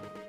Música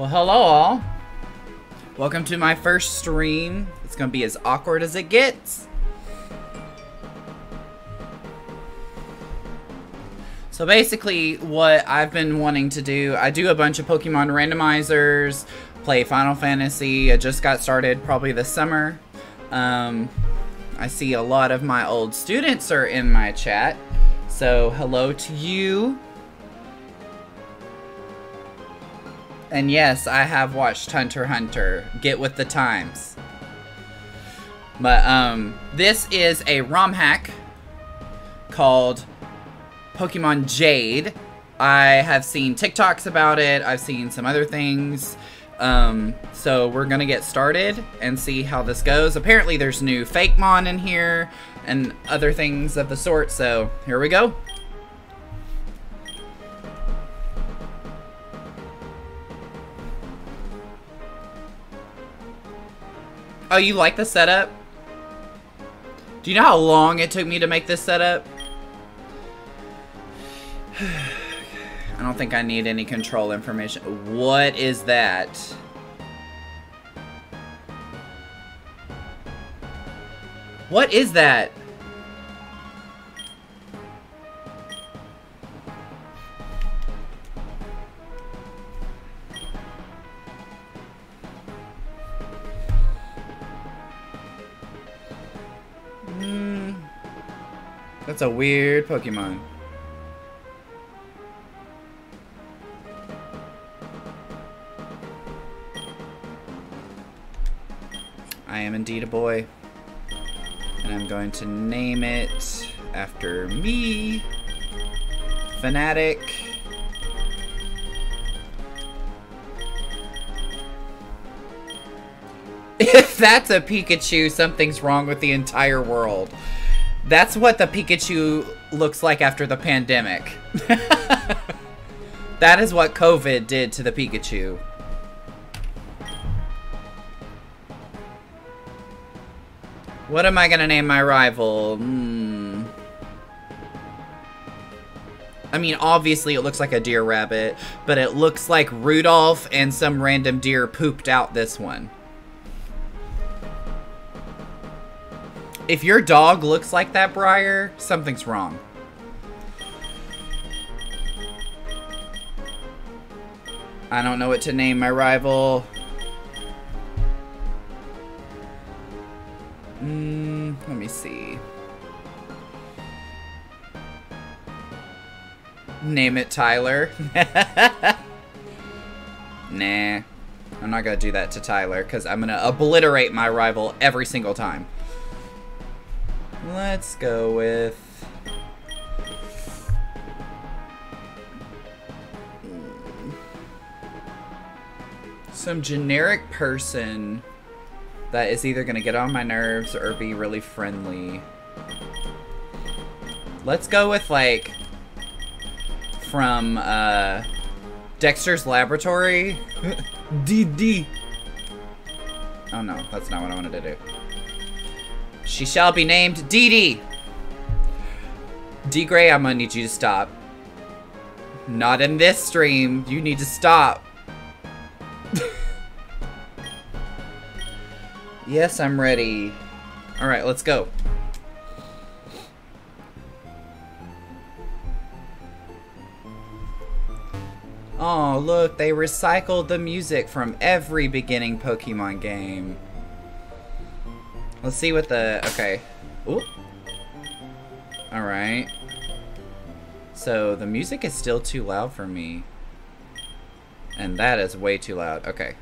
Well, hello all. Welcome to my first stream. It's gonna be as awkward as it gets. So basically, what I've been wanting to do, I do a bunch of Pokemon randomizers, play Final Fantasy. I just got started probably this summer. Um, I see a lot of my old students are in my chat. So hello to you. And yes, I have watched Hunter Hunter. Get with the times. But um, this is a ROM hack called Pokemon Jade. I have seen TikToks about it. I've seen some other things. Um, so we're gonna get started and see how this goes. Apparently there's new Fakemon in here and other things of the sort. So here we go. Oh, you like the setup? Do you know how long it took me to make this setup? I don't think I need any control information. What is that? What is that? That's a weird Pokemon. I am indeed a boy. And I'm going to name it after me. Fanatic. If that's a Pikachu, something's wrong with the entire world. That's what the Pikachu looks like after the pandemic. that is what COVID did to the Pikachu. What am I gonna name my rival? Hmm. I mean, obviously it looks like a deer rabbit, but it looks like Rudolph and some random deer pooped out this one. If your dog looks like that, Briar, something's wrong. I don't know what to name my rival. Mm, let me see. Name it Tyler. nah. I'm not gonna do that to Tyler, because I'm gonna obliterate my rival every single time. Let's go with... Some generic person that is either going to get on my nerves or be really friendly. Let's go with, like, from, uh, Dexter's Laboratory. DD. Oh no, that's not what I wanted to do. She shall be named Dee Dee. D Gray, I'm gonna need you to stop. Not in this stream. You need to stop. yes, I'm ready. Alright, let's go. Oh, look, they recycled the music from every beginning Pokemon game. Let's see what the... Okay. Ooh. Alright. So, the music is still too loud for me. And that is way too loud. Okay.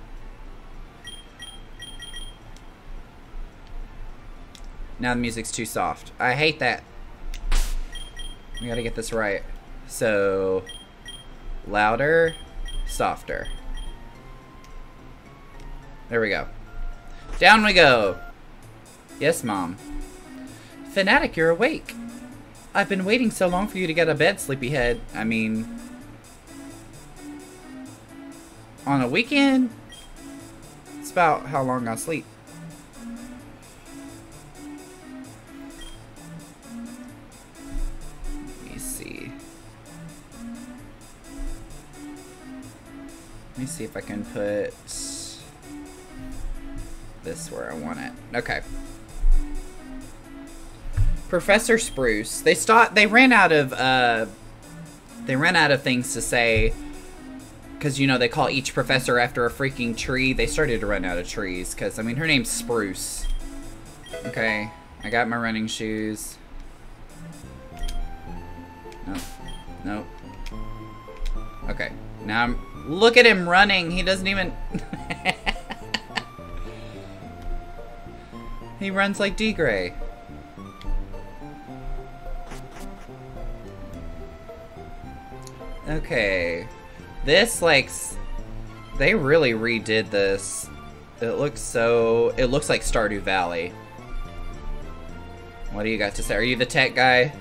Now the music's too soft. I hate that. We gotta get this right. So... Louder, softer. There we go. Down we go. Yes, Mom. Fanatic, you're awake. I've been waiting so long for you to get a bed, sleepyhead. I mean... On a weekend? It's about how long I sleep. Let me see. Let me see if I can put this where I want it. Okay. Professor Spruce. They stopped. They ran out of. Uh, they ran out of things to say. Because you know they call each professor after a freaking tree. They started to run out of trees. Because I mean her name's Spruce. Okay. I got my running shoes. Nope. Nope. Okay. Now I'm. Look at him running. He doesn't even. he runs like D Okay. This, like, they really redid this. It looks so, it looks like Stardew Valley. What do you got to say? Are you the tech guy?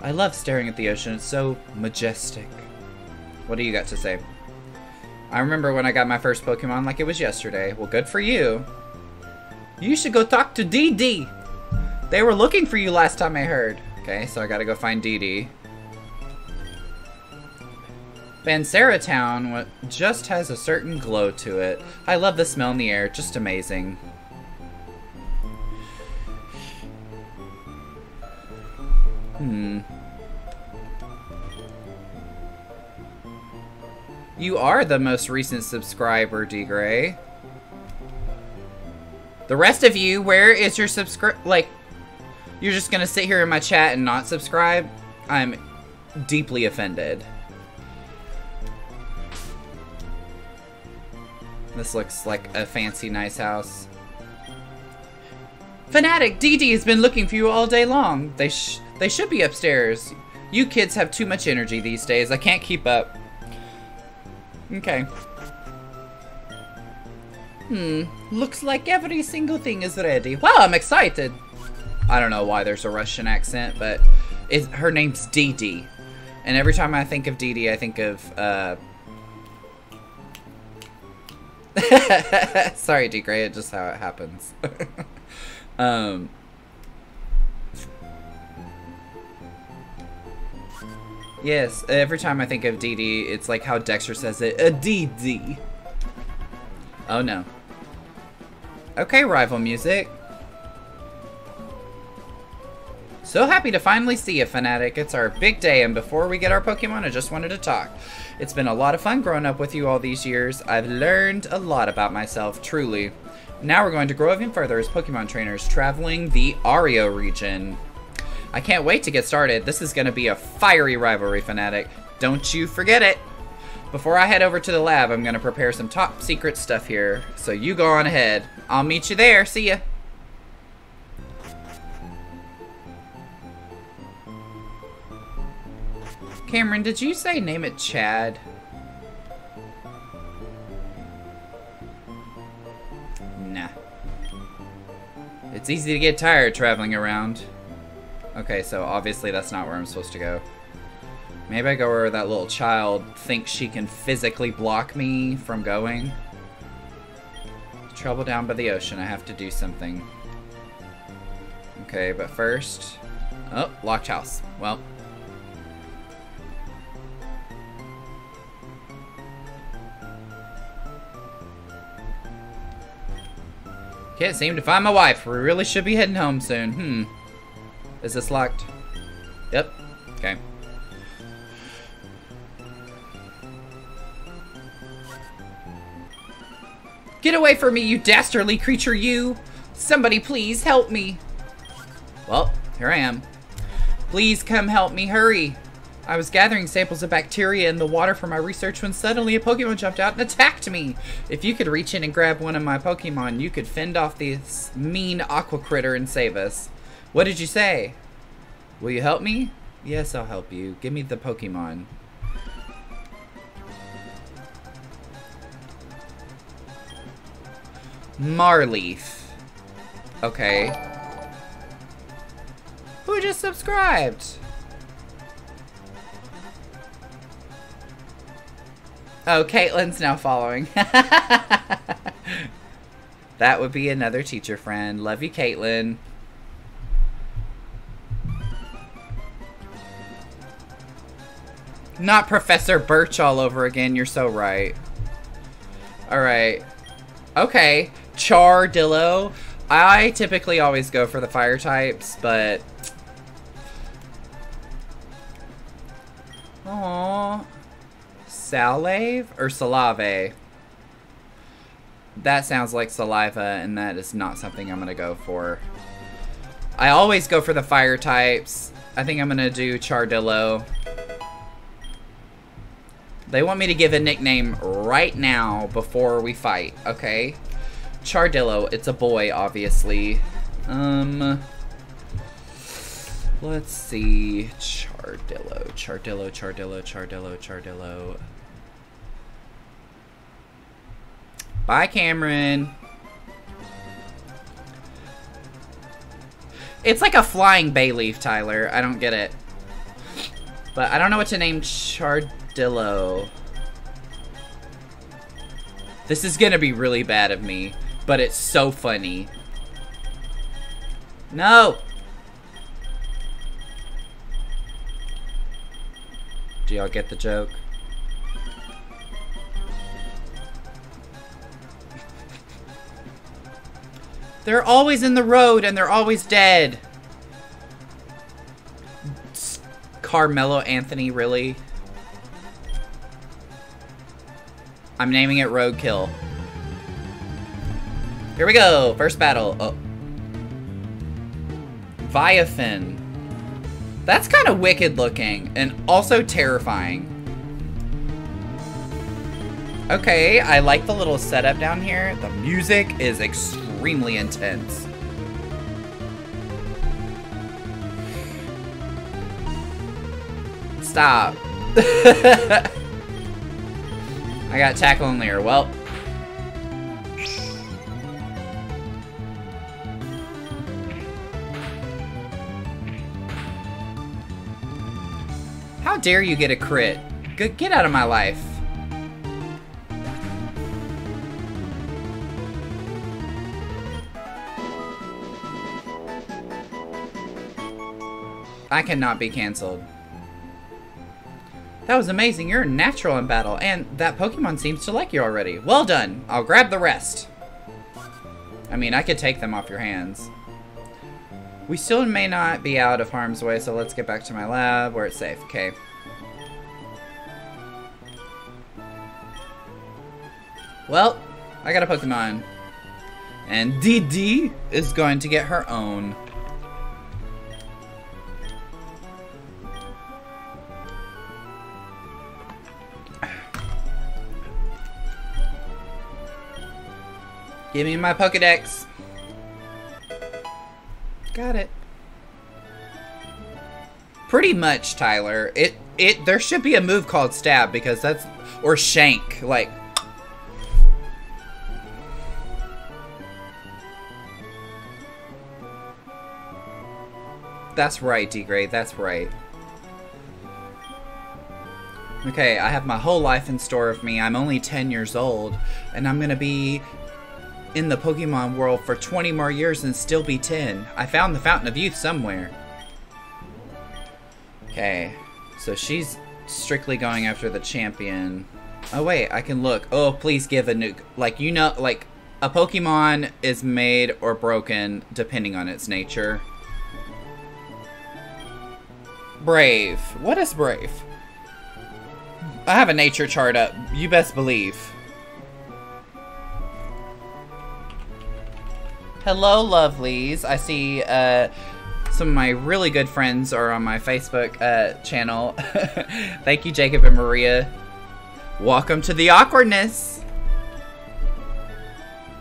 I love staring at the ocean. It's so majestic. What do you got to say? I remember when I got my first Pokemon like it was yesterday. Well, good for you. You should go talk to Dee. They were looking for you last time I heard. Okay, so I gotta go find Dee Dee. Bansara Town just has a certain glow to it. I love the smell in the air, just amazing. Hmm. You are the most recent subscriber, D Gray. The rest of you, where is your subscribe? Like, you're just gonna sit here in my chat and not subscribe? I'm deeply offended. This looks like a fancy, nice house. Fanatic, DD has been looking for you all day long. They sh they should be upstairs. You kids have too much energy these days. I can't keep up. Okay. Hmm. Looks like every single thing is ready. Wow, I'm excited. I don't know why there's a Russian accent, but it, her name's Dee Dee. And every time I think of Dee Dee, I think of, uh, Sorry, D Gray, it's just how it happens. um, yes, every time I think of DD, it's like how Dexter says it, a DD. Oh no. Okay, rival music. So happy to finally see you, Fanatic. It's our big day, and before we get our Pokemon, I just wanted to talk. It's been a lot of fun growing up with you all these years. I've learned a lot about myself, truly. Now we're going to grow even further as Pokemon trainers traveling the Ario region. I can't wait to get started. This is going to be a fiery rivalry, Fanatic. Don't you forget it. Before I head over to the lab, I'm going to prepare some top secret stuff here. So you go on ahead. I'll meet you there. See ya. Cameron, did you say name it Chad? Nah. It's easy to get tired traveling around. Okay, so obviously that's not where I'm supposed to go. Maybe I go where that little child thinks she can physically block me from going. Trouble down by the ocean. I have to do something. Okay, but first... Oh, locked house. Well, Can't seem to find my wife. We really should be heading home soon. Hmm. Is this locked? Yep. Okay. Get away from me, you dastardly creature, you! Somebody please help me! Well, here I am. Please come help me, hurry! I was gathering samples of bacteria in the water for my research when suddenly a Pokemon jumped out and attacked me. If you could reach in and grab one of my Pokemon, you could fend off this mean aqua critter and save us. What did you say? Will you help me? Yes, I'll help you. Give me the Pokemon. Marleaf. Okay. Who just subscribed? Oh, Caitlin's now following. that would be another teacher friend. Love you, Caitlin. Not Professor Birch all over again. You're so right. Alright. Okay. Chardillo. I typically always go for the fire types, but... Aww. Salave or Salave? That sounds like saliva, and that is not something I'm going to go for. I always go for the fire types. I think I'm going to do Chardillo. They want me to give a nickname right now before we fight, okay? Chardillo, it's a boy, obviously. Um, let's see. Chardillo, Chardillo, Chardillo, Chardillo, Chardillo. Bye, Cameron. It's like a flying bay leaf, Tyler. I don't get it. But I don't know what to name Chardillo. This is gonna be really bad of me, but it's so funny. No! Do y'all get the joke? They're always in the road and they're always dead. Carmelo Anthony, really? I'm naming it Roadkill. Here we go. First battle. Oh. Viafin. That's kind of wicked looking and also terrifying. Okay, I like the little setup down here. The music is extremely intense. Stop. I got tackle and leer. Well. How dare you get a crit? Get out of my life. I cannot be cancelled. That was amazing. You're natural in battle, and that Pokemon seems to like you already. Well done. I'll grab the rest. I mean, I could take them off your hands. We still may not be out of harm's way, so let's get back to my lab where it's safe. Okay. Well, I got a Pokemon. And DD is going to get her own. Give me my Pokedex. Got it. Pretty much, Tyler. It it there should be a move called stab because that's or shank like That's right, D-Grade, that's right. Okay, I have my whole life in store of me. I'm only 10 years old, and I'm gonna be in the Pokemon world for 20 more years and still be 10. I found the Fountain of Youth somewhere. Okay, so she's strictly going after the champion. Oh wait, I can look. Oh, please give a nuke. Like, you know, like, a Pokemon is made or broken depending on its nature. Brave. What is Brave? I have a nature chart up. You best believe. Hello, lovelies. I see uh, some of my really good friends are on my Facebook uh, channel. Thank you, Jacob and Maria. Welcome to the awkwardness.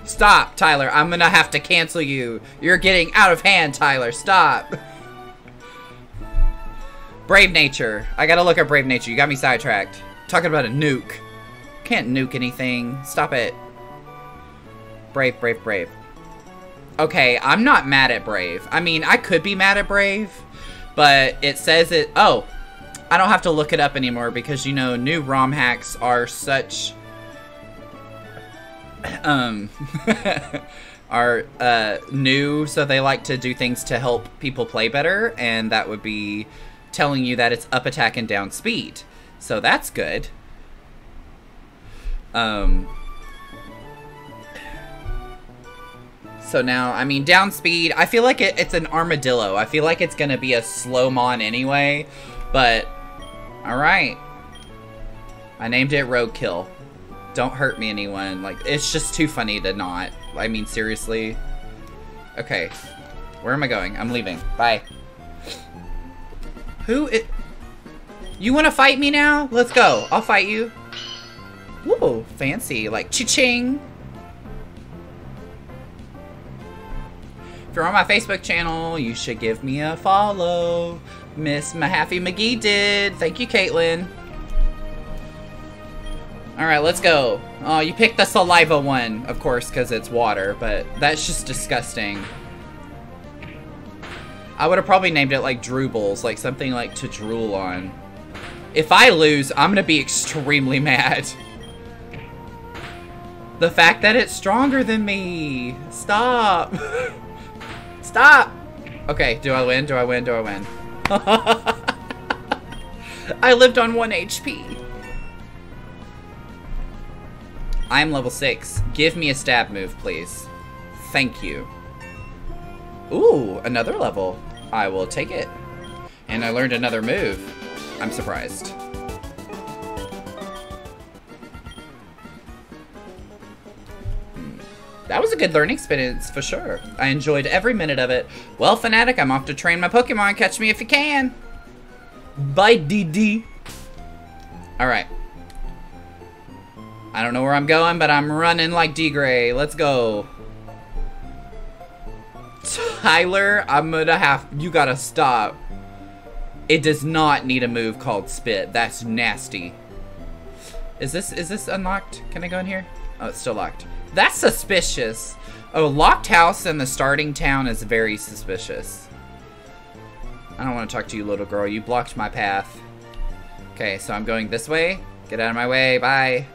Stop, Tyler. I'm gonna have to cancel you. You're getting out of hand, Tyler. Stop. Brave Nature. I gotta look at Brave Nature. You got me sidetracked. Talking about a nuke. Can't nuke anything. Stop it. Brave, brave, brave. Okay, I'm not mad at Brave. I mean, I could be mad at Brave, but it says it... Oh, I don't have to look it up anymore because, you know, new ROM hacks are such... Um... are uh, new, so they like to do things to help people play better, and that would be telling you that it's up attack and down speed. So that's good. Um, so now, I mean, down speed, I feel like it, it's an armadillo. I feel like it's going to be a slow mon anyway, but alright. I named it Roadkill. Don't hurt me, anyone. Like, it's just too funny to not. I mean, seriously. Okay. Where am I going? I'm leaving. Bye. Who it? You want to fight me now? Let's go. I'll fight you. Ooh, fancy. Like, cha-ching. If you're on my Facebook channel, you should give me a follow. Miss Mahaffey McGee did. Thank you, Caitlin. Alright, let's go. Oh, you picked the saliva one, of course, because it's water, but that's just disgusting. I would have probably named it like Droobles, like something like to drool on. If I lose, I'm gonna be extremely mad. The fact that it's stronger than me. Stop. Stop. Okay, do I win? Do I win? Do I win? I lived on 1 HP. I'm level 6. Give me a stab move, please. Thank you. Ooh, another level. I will take it. And I learned another move. I'm surprised. That was a good learning experience, for sure. I enjoyed every minute of it. Well, Fanatic, I'm off to train my Pokemon. Catch me if you can. Bye, DD. Alright. I don't know where I'm going, but I'm running like D-Gray. Let's go. Tyler, I'm gonna have... You gotta stop. It does not need a move called Spit. That's nasty. Is this is this unlocked? Can I go in here? Oh, it's still locked. That's suspicious. Oh, locked house in the starting town is very suspicious. I don't want to talk to you, little girl. You blocked my path. Okay, so I'm going this way. Get out of my way. Bye.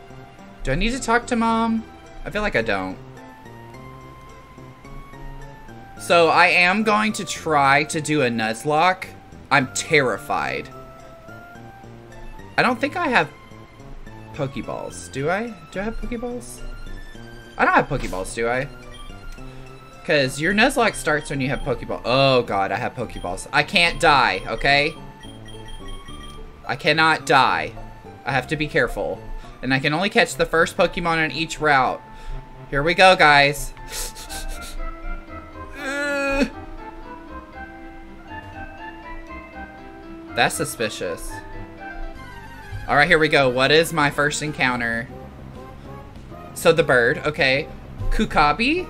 Do I need to talk to mom? I feel like I don't. So I am going to try to do a Nuzlocke. I'm terrified. I don't think I have Pokeballs. Do I? Do I have Pokeballs? I don't have Pokeballs, do I? Because your Nuzlocke starts when you have Pokeball. Oh god, I have Pokeballs. I can't die, okay? I cannot die. I have to be careful. And I can only catch the first Pokemon on each route. Here we go, guys. That's suspicious. Alright, here we go. What is my first encounter? So the bird, okay. Kukabi?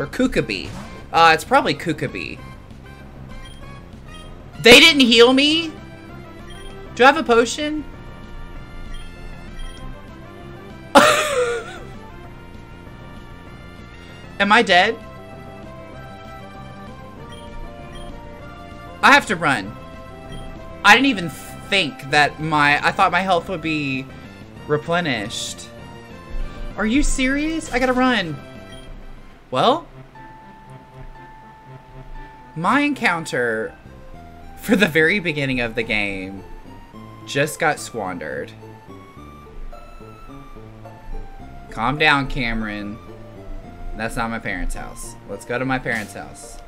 Or Kukabi? Uh, it's probably Kukabi. They didn't heal me? Do I have a potion? Am I dead? I have to run. I didn't even think that my... I thought my health would be replenished. Are you serious? I gotta run. Well, my encounter for the very beginning of the game just got squandered. Calm down, Cameron. That's not my parents' house. Let's go to my parents' house.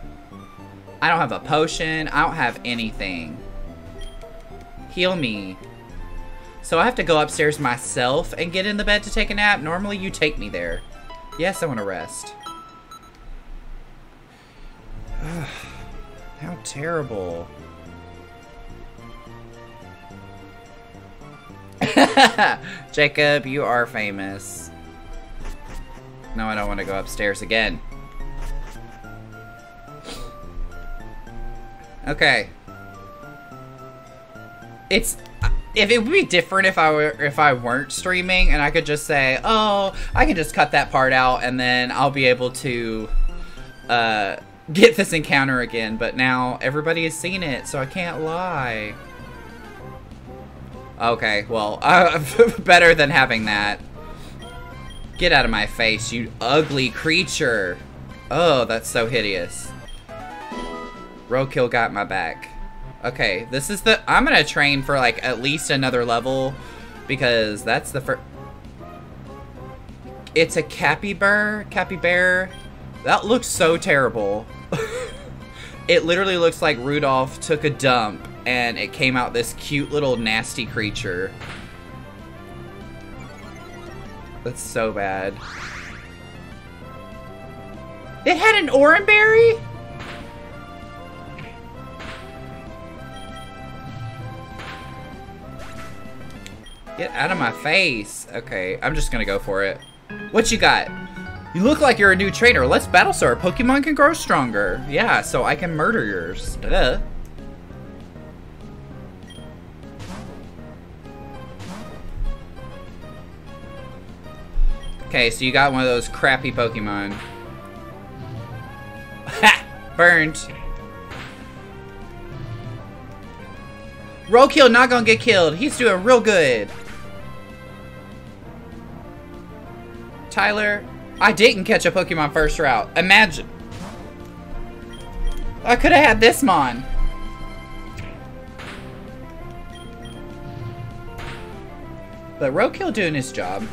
I don't have a potion. I don't have anything. Heal me. So I have to go upstairs myself and get in the bed to take a nap? Normally you take me there. Yes, I want to rest. How terrible. Jacob, you are famous. No, I don't want to go upstairs again. Okay. It's if it would be different if I were if I weren't streaming and I could just say, "Oh, I can just cut that part out and then I'll be able to uh get this encounter again." But now everybody has seen it, so I can't lie. Okay, well, uh, better than having that. Get out of my face, you ugly creature. Oh, that's so hideous. Roadkill got my back. Okay, this is the... I'm gonna train for, like, at least another level. Because that's the first... It's a capybara. Capybara. That looks so terrible. it literally looks like Rudolph took a dump and it came out this cute little nasty creature. That's so bad. It had an Oran Get out of my face. Okay, I'm just gonna go for it. What you got? You look like you're a new trainer. Let's battle our Pokemon can grow stronger. Yeah, so I can murder yours. Duh. Okay, so you got one of those crappy Pokemon. Ha! Burned. Roadkill not gonna get killed. He's doing real good. Tyler, I didn't catch a Pokemon first route. Imagine. I could have had this Mon. But Roadkill doing his job.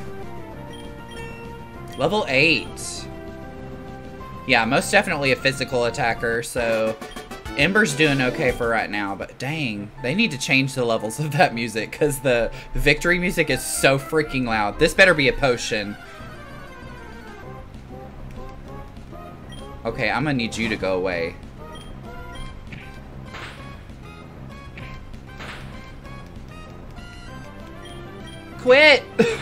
Level 8. Yeah, most definitely a physical attacker, so Ember's doing okay for right now, but dang, they need to change the levels of that music because the victory music is so freaking loud. This better be a potion. Okay, I'm gonna need you to go away. Quit!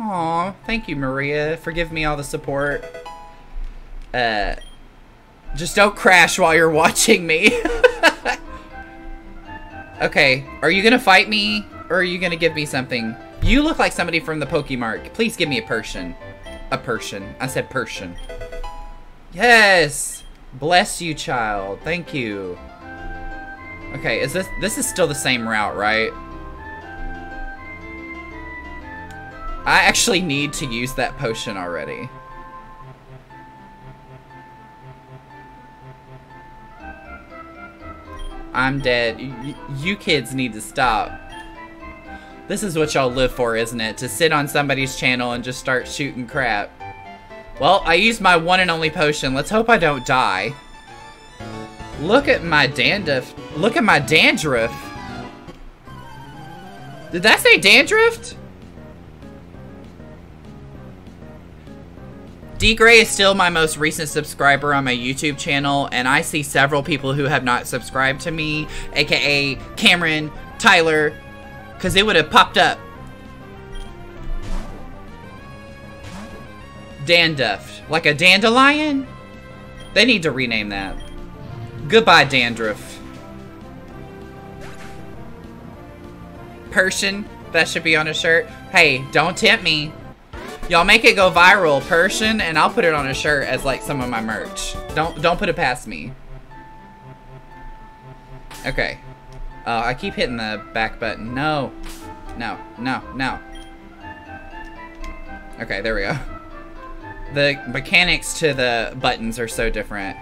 Aw, thank you, Maria. Forgive me all the support. Uh, just don't crash while you're watching me. okay, are you gonna fight me? Or are you gonna give me something? You look like somebody from the Pokemart. Please give me a Persian. A Persian. I said Persian. Yes! Bless you, child. Thank you. Okay, is this this is still the same route, right? I actually need to use that potion already. I'm dead. Y you kids need to stop. This is what y'all live for, isn't it? To sit on somebody's channel and just start shooting crap. Well, I used my one and only potion. Let's hope I don't die. Look at my dandruff. Look at my dandruff. Did that say dandruff? D Gray is still my most recent subscriber on my YouTube channel, and I see several people who have not subscribed to me, aka Cameron, Tyler, because it would have popped up. Danduff. Like a dandelion? They need to rename that. Goodbye, dandruff. Persian. That should be on a shirt. Hey, don't tempt me. Y'all make it go viral, Persian, and I'll put it on a shirt as like some of my merch. Don't don't put it past me. Okay. Uh, I keep hitting the back button. No. No. No. No. Okay, there we go. The mechanics to the buttons are so different.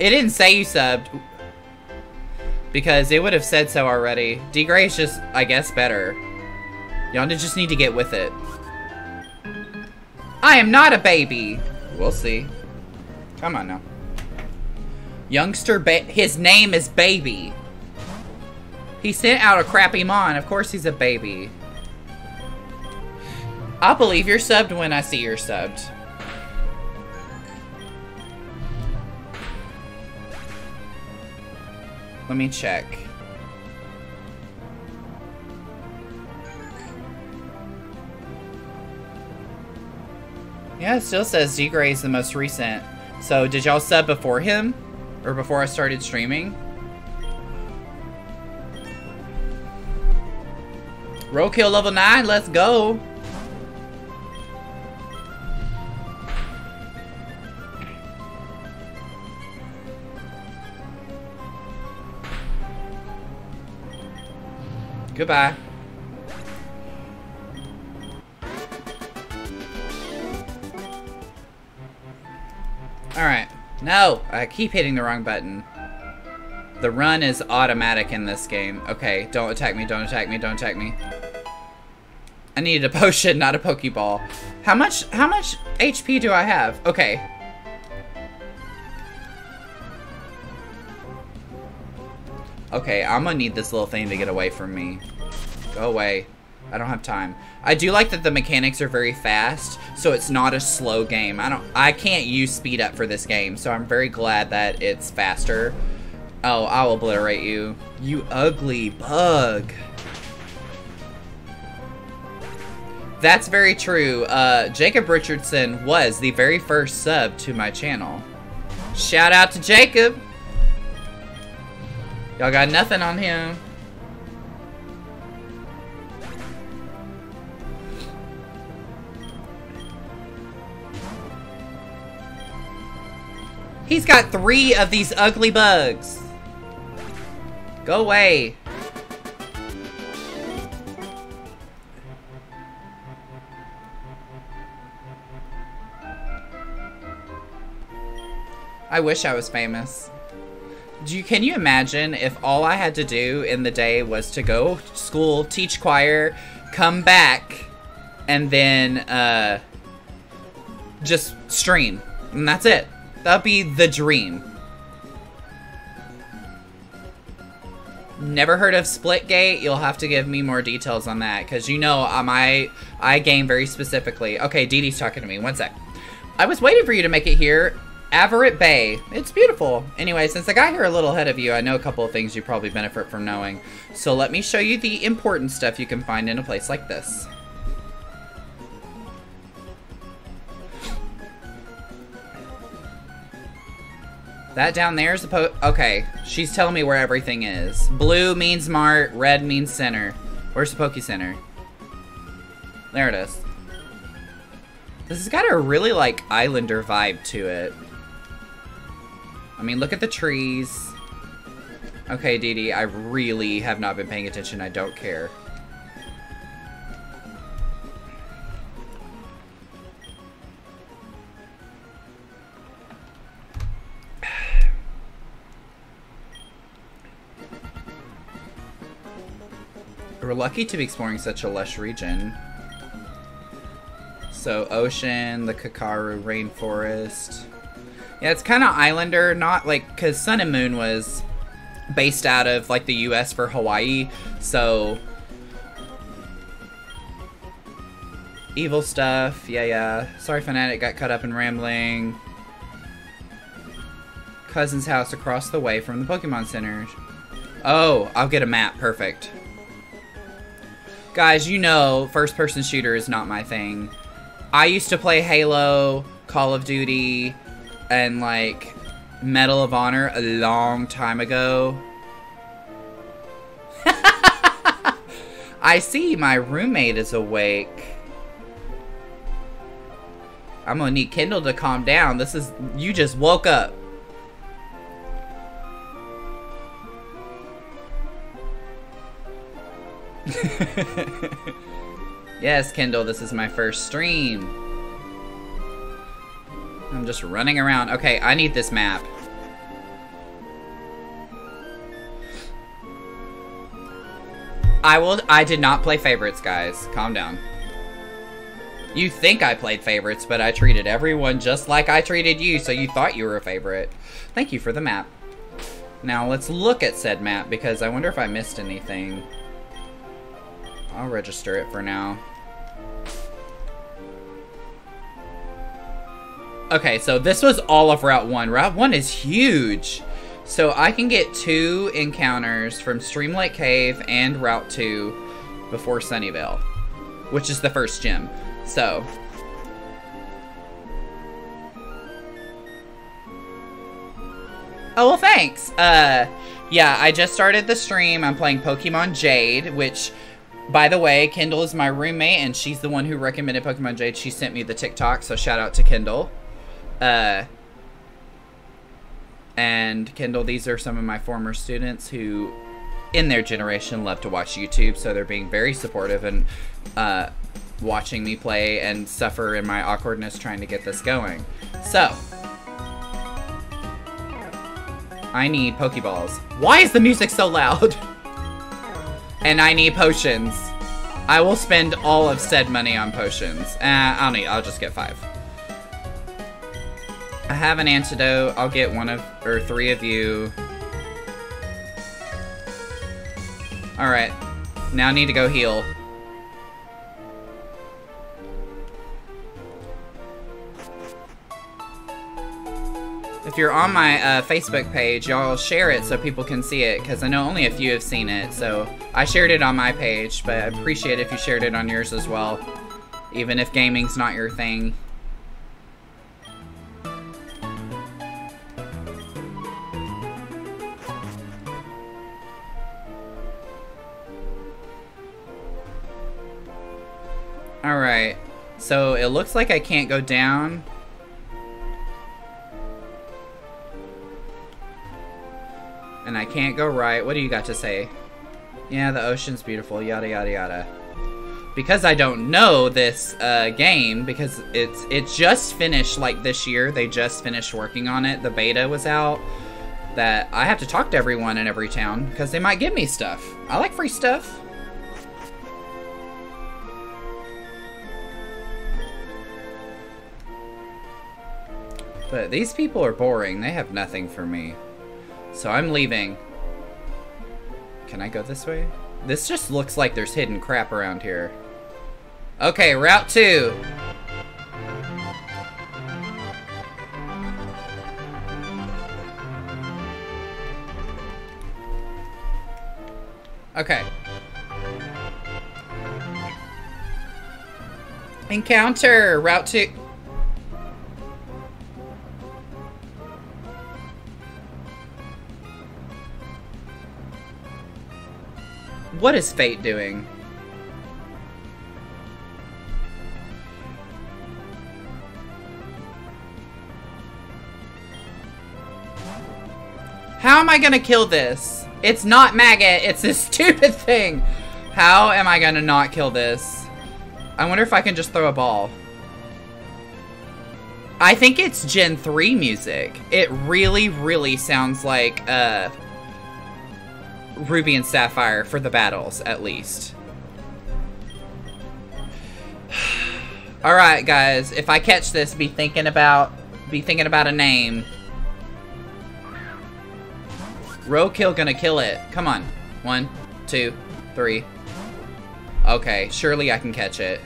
It didn't say you subbed. Because it would have said so already. D-Gray is just, I guess, better. Y'all just need to get with it. I am not a baby. We'll see. Come on now. Youngster ba his name is Baby. He sent out a crappy mon. Of course he's a baby. I'll believe you're subbed when I see you're subbed. Let me check. Yeah, it still says Z-Gray is the most recent. So, did y'all sub before him? Or before I started streaming? Roadkill level 9, let's go! Goodbye. Alright. No, I keep hitting the wrong button. The run is automatic in this game. Okay, don't attack me, don't attack me, don't attack me. I needed a potion, not a Pokeball. How much, how much HP do I have? Okay. Okay, I'm gonna need this little thing to get away from me. Go away. I don't have time. I do like that the mechanics are very fast, so it's not a slow game. I don't I can't use speed up for this game, so I'm very glad that it's faster. Oh, I'll obliterate you. You ugly bug. That's very true. Uh, Jacob Richardson was the very first sub to my channel. Shout out to Jacob. Y'all got nothing on him. He's got three of these ugly bugs. Go away. I wish I was famous. Do you, can you imagine if all I had to do in the day was to go to school, teach choir, come back, and then uh, just stream, and that's it. That'd be the dream. Never heard of Splitgate? You'll have to give me more details on that, because you know um, I, I game very specifically. Okay, Dee Dee's talking to me. One sec. I was waiting for you to make it here. Averett Bay. It's beautiful. Anyway, since I got here a little ahead of you, I know a couple of things you probably benefit from knowing. So let me show you the important stuff you can find in a place like this. That down there is the po- Okay, she's telling me where everything is. Blue means mart, red means center. Where's the Poke Center? There it is. This has got a really, like, Islander vibe to it. I mean, look at the trees. Okay, Dee Dee, I really have not been paying attention. I don't care. We're lucky to be exploring such a lush region. So, ocean, the Kakaru rainforest. Yeah, it's kind of Islander, not like, because Sun and Moon was based out of, like, the U.S. for Hawaii, so... Evil stuff, yeah, yeah. Sorry, Fanatic got caught up in rambling. Cousin's house across the way from the Pokemon Center. Oh, I'll get a map, perfect. Guys, you know first-person shooter is not my thing. I used to play Halo, Call of Duty, and like Medal of Honor a long time ago. I see my roommate is awake. I'm gonna need Kendall to calm down. This is, you just woke up. yes, Kendall, this is my first stream. I'm just running around. Okay, I need this map. I will- I did not play favorites, guys. Calm down. You think I played favorites, but I treated everyone just like I treated you, so you thought you were a favorite. Thank you for the map. Now, let's look at said map, because I wonder if I missed anything. I'll register it for now. Okay, so this was all of Route 1. Route 1 is huge. So I can get two encounters from Streamlight Cave and Route 2 before Sunnyvale, which is the first gym. So... Oh, well, thanks. Uh, yeah, I just started the stream. I'm playing Pokemon Jade, which, by the way, Kendall is my roommate, and she's the one who recommended Pokemon Jade. She sent me the TikTok, so shout out to Kendall. Uh, and Kendall, these are some of my former students who, in their generation, love to watch YouTube, so they're being very supportive and uh, watching me play and suffer in my awkwardness trying to get this going. So, I need Pokeballs. Why is the music so loud? and I need potions. I will spend all of said money on potions. Uh, I'll need, I'll just get five. I have an antidote. I'll get one of, or three of you. Alright. Now I need to go heal. If you're on my uh, Facebook page, y'all share it so people can see it, because I know only a few have seen it, so I shared it on my page, but I appreciate if you shared it on yours as well, even if gaming's not your thing. Alright, so it looks like I can't go down. And I can't go right. What do you got to say? Yeah, the ocean's beautiful, yada yada yada. Because I don't know this uh, game, because it's it just finished like this year, they just finished working on it, the beta was out, that I have to talk to everyone in every town, because they might give me stuff. I like free stuff. But these people are boring, they have nothing for me. So I'm leaving. Can I go this way? This just looks like there's hidden crap around here. Okay, Route 2. Okay. Encounter! Route 2. What is fate doing? How am I gonna kill this? It's not maggot, it's this stupid thing. How am I gonna not kill this? I wonder if I can just throw a ball. I think it's Gen 3 music. It really, really sounds like, uh, Ruby and Sapphire for the battles, at least. Alright, guys. If I catch this, be thinking about be thinking about a name. Roadkill gonna kill it. Come on. One, two, three. Okay, surely I can catch it.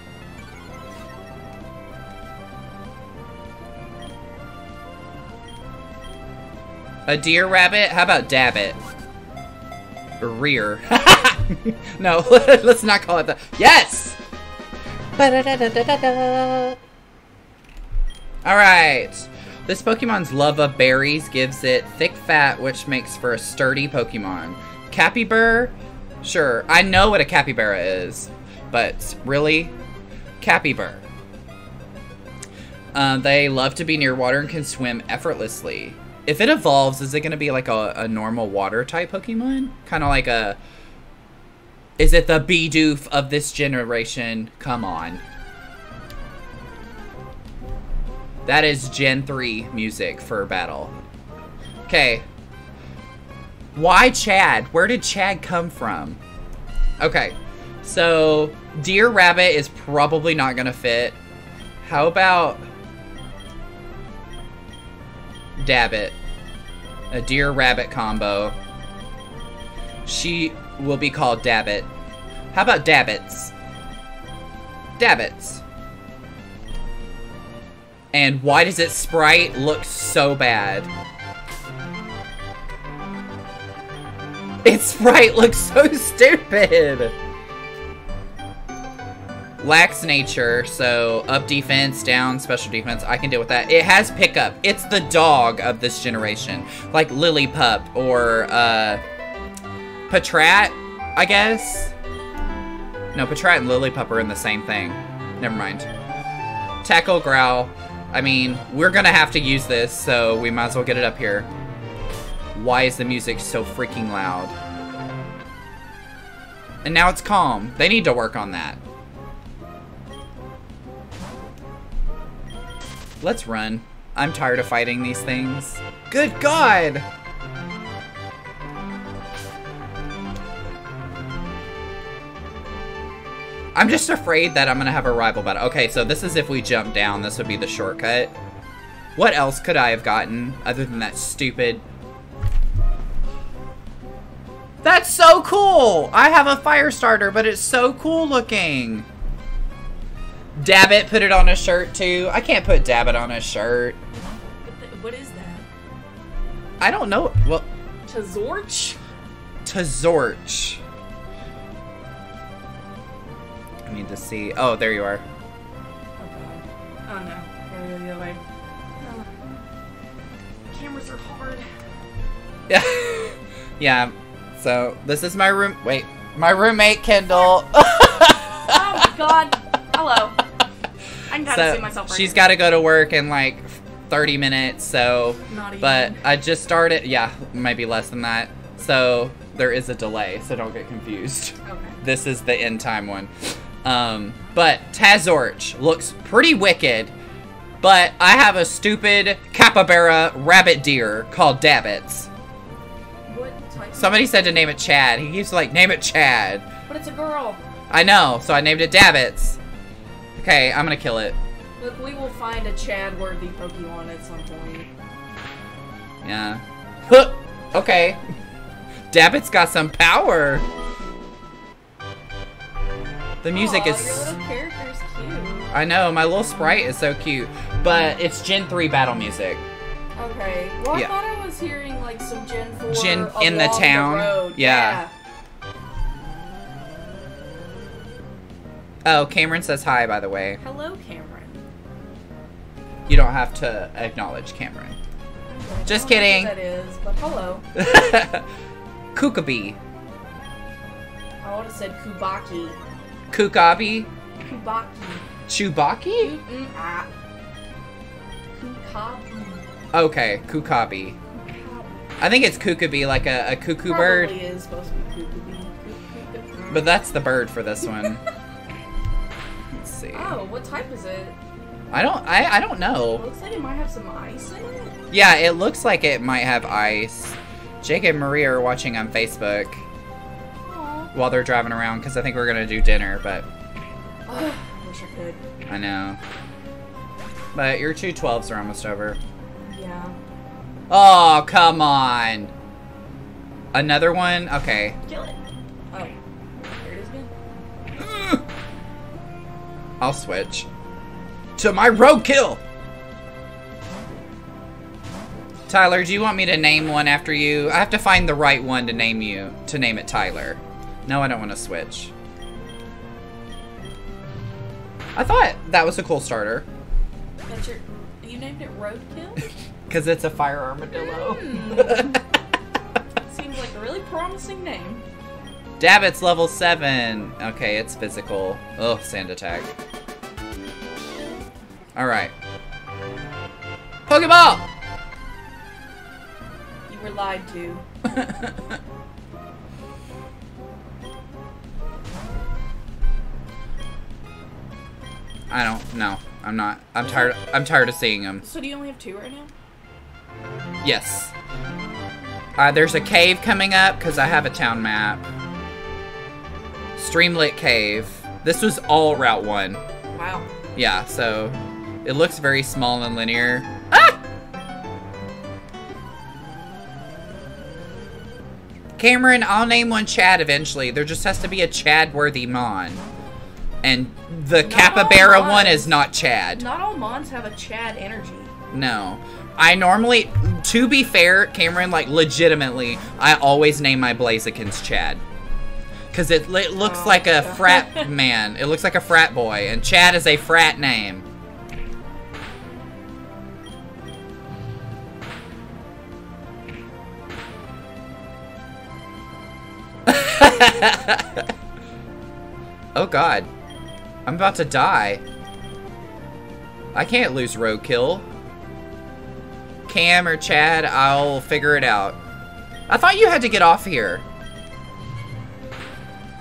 A deer rabbit? How about Dabbit? Rear. no, let's not call it that. Yes! Alright. This Pokemon's love of berries gives it thick fat, which makes for a sturdy Pokemon. Capybara? Sure, I know what a capybara is. But, really? Capybara. Uh, they love to be near water and can swim effortlessly. If it evolves, is it going to be like a, a normal water type Pokemon? Kind of like a... Is it the Bidoof of this generation? Come on. That is Gen 3 music for battle. Okay. Why Chad? Where did Chad come from? Okay. So, Deer Rabbit is probably not going to fit. How about... Dabbit. A deer rabbit combo. She will be called Dabbit. How about Dabbits? Dabbits. And why does its sprite look so bad? Its sprite looks so stupid! Lacks nature, so up defense, down special defense. I can deal with that. It has pickup. It's the dog of this generation, like Lillipup or uh, Patrat, I guess. No, Patrat and Lillipup are in the same thing. Never mind. Tackle Growl. I mean, we're gonna have to use this, so we might as well get it up here. Why is the music so freaking loud? And now it's calm. They need to work on that. Let's run. I'm tired of fighting these things. Good God! I'm just afraid that I'm gonna have a rival battle. Okay, so this is if we jump down, this would be the shortcut. What else could I have gotten other than that stupid... That's so cool! I have a fire starter, but it's so cool looking! Dabbit put it on a shirt too. I can't put Dabbit on a shirt. What is that? I don't know. Well, Tazorch? Tazorch. I need to see. Oh, there you are. Oh. Oh no. Gotta go the other way. Oh. Cameras are hard. Yeah. yeah. So, this is my room. Wait. My roommate, Kendall. Oh my god. Hello. I can kind of see myself right she's got to go to work in like 30 minutes, so. Not even. But I just started. Yeah, maybe less than that. So, there is a delay, so don't get confused. Okay. This is the end time one. Um, but Tazorch looks pretty wicked. But I have a stupid capybara rabbit deer called Dabbits. What type? Somebody said to name it Chad. He keeps like, name it Chad. But it's a girl. I know, so I named it Dabbits. Okay, I'm gonna kill it. Look, we will find a Chad worthy Pokemon at some point. Yeah. Huh. Okay. Dabbit's got some power. The music Aw, is. Your little character's cute. I know, my little sprite is so cute. But it's Gen 3 battle music. Okay. Well, Yeah. I thought I was hearing like some Gen 4 Gen in the town? road. Yeah. Oh, Cameron says hi, by the way. Hello, Cameron. You don't have to acknowledge Cameron. Just I don't know kidding. That is, but hello. Kookabi. I would have said Kubaki. Kukabi. Kubaki. Chewbaki? Mm-mm, ah. Kukabi. Okay, Kukabi. I think it's Kookabi, like a, a cuckoo Probably bird. is supposed to be. Kuk- But that's the bird for this one. See. Oh, what type is it? I don't I, I don't It know. looks like it might have some ice in it. Yeah, it looks like it might have ice. Jake and Maria are watching on Facebook Aw. while they're driving around because I think we're gonna do dinner, but I wish I could. I know. But your two 12s are almost over. Yeah. Oh, come on. Another one? Okay. Kill it. Oh. There it is again. I'll switch. To my roadkill! Tyler, do you want me to name one after you? I have to find the right one to name you, to name it Tyler. No, I don't want to switch. I thought that was a cool starter. That's your. You named it Roadkill? Because it's a fire armadillo. Hmm. Seems like a really promising name. Dabbit's level 7. Okay, it's physical. Ugh, sand attack. Alright. Pokeball! You were lied to. I don't know. I'm not. I'm tired. I'm tired of seeing them. So do you only have two right now? Yes. Uh, there's a cave coming up because I have a town map. Streamlit Cave. This was all Route 1. Wow. Yeah, so it looks very small and linear. Ah! Cameron, I'll name one Chad eventually. There just has to be a Chad-worthy Mon. And the Not Capybara all one is not Chad. Not all Mons have a Chad energy. No. I normally, to be fair, Cameron, like, legitimately, I always name my Blazikens Chad. Because it, it looks Oh, like a frat man. It looks like a frat boy. And Chad is a frat name. oh god. I'm about to die. I can't lose roadkill. Cam or Chad, I'll figure it out. I thought you had to get off here.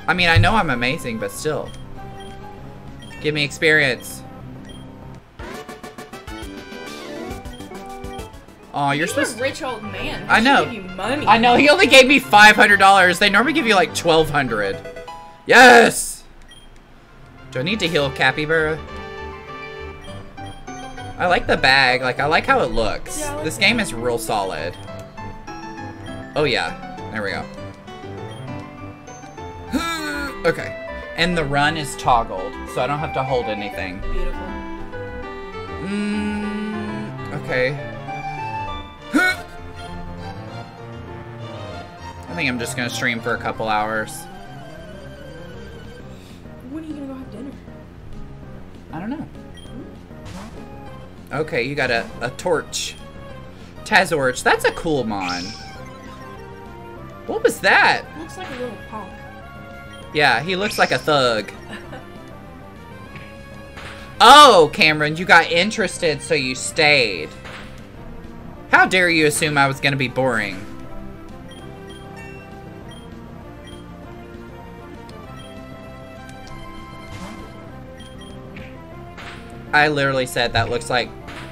I mean, I know I'm amazing, but still. Give me experience. Oh, you're supposed to. He's supposed a rich old man. He I know. Give you money. I know, he only gave me $500. They normally give you like 1200 Yes! Do I need to heal Capybara? I like the bag. Like, I like how it looks. Yeah, like this game bag. is real solid. Oh, yeah. There we go. okay. And the run is toggled, so I don't have to hold anything. Beautiful. Mm, okay. I think I'm just gonna stream for a couple hours. When are you gonna go have dinner? I don't know. Okay, you got a, a torch. Tazorch, that's a cool mon. What was that? Looks like a little punk. Yeah, he looks like a thug. Oh, Cameron, you got interested, so you stayed. How dare you assume I was gonna be boring? I literally said that looks like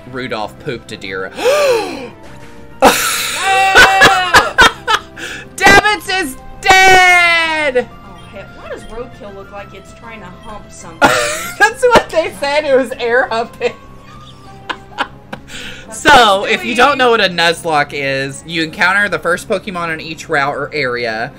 Rudolph pooped a deer. Davids is dead! Oh heck, why does roadkill look like it's trying to hump something? That's what they said. It was air humping. So, if you don't know what a Nuzlocke is, you encounter the first Pokemon on each route or area.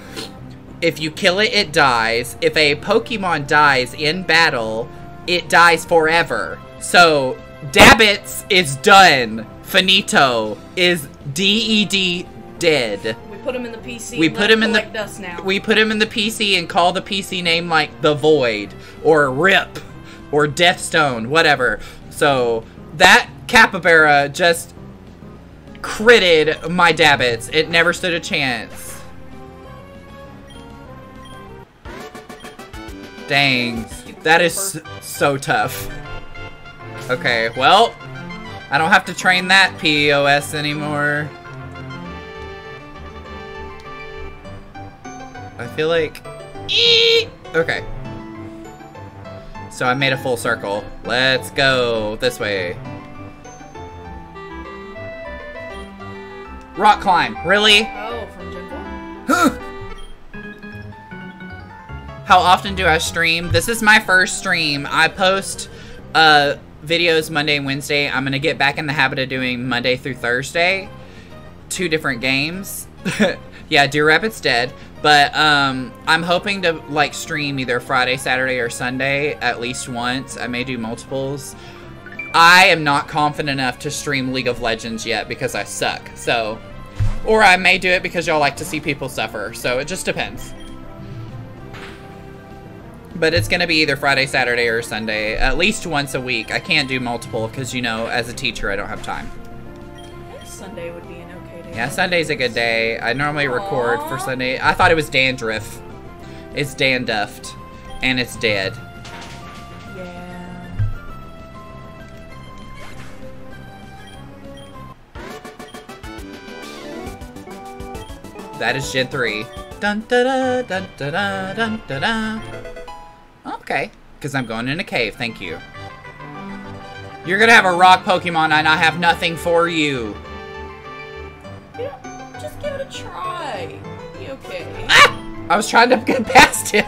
If you kill it, it dies. If a Pokemon dies in battle, it dies forever. So, Dabbits is done. Finito is DED dead. we put him in the PC. We put him in the- dust now. We put him in the PC and call the PC name like The Void or Rip or Deathstone, whatever. So that capybara just critted my Dabbits. It never stood a chance. Dang. That is so tough. Okay, well, I don't have to train that POS anymore. I feel like... Eee! Okay. So I made a full circle. Let's go this way. Rock climb. Really? oh, from Gen 4? How often do I stream? This is my first stream. I post uh, videos Monday and Wednesday. I'm going to get back in the habit of doing Monday through Thursday. Two different games. yeah, Deer Rabbit's dead. But um, I'm hoping to like stream either Friday, Saturday, or Sunday at least once. I may do multiples. I am not confident enough to stream League of Legends yet because I suck. So, or I may do it because y'all like to see people suffer. So it just depends. But it's gonna be either Friday, Saturday, or Sunday, at least once a week. I can't do multiple because you know, as a teacher, I don't have time. Sunday would be an okay day. Yeah, Sunday's a good day. I normally record for Sunday. I thought it was dandruff. It's danduffed, and it's dead. That is Gen 3. Dun da da dun da da dun da da. Okay, because I'm going in a cave. Thank you. You're gonna have a rock Pokemon, and I have nothing for you. Yeah, just give it a try. Be okay. Ah! I was trying to get past him.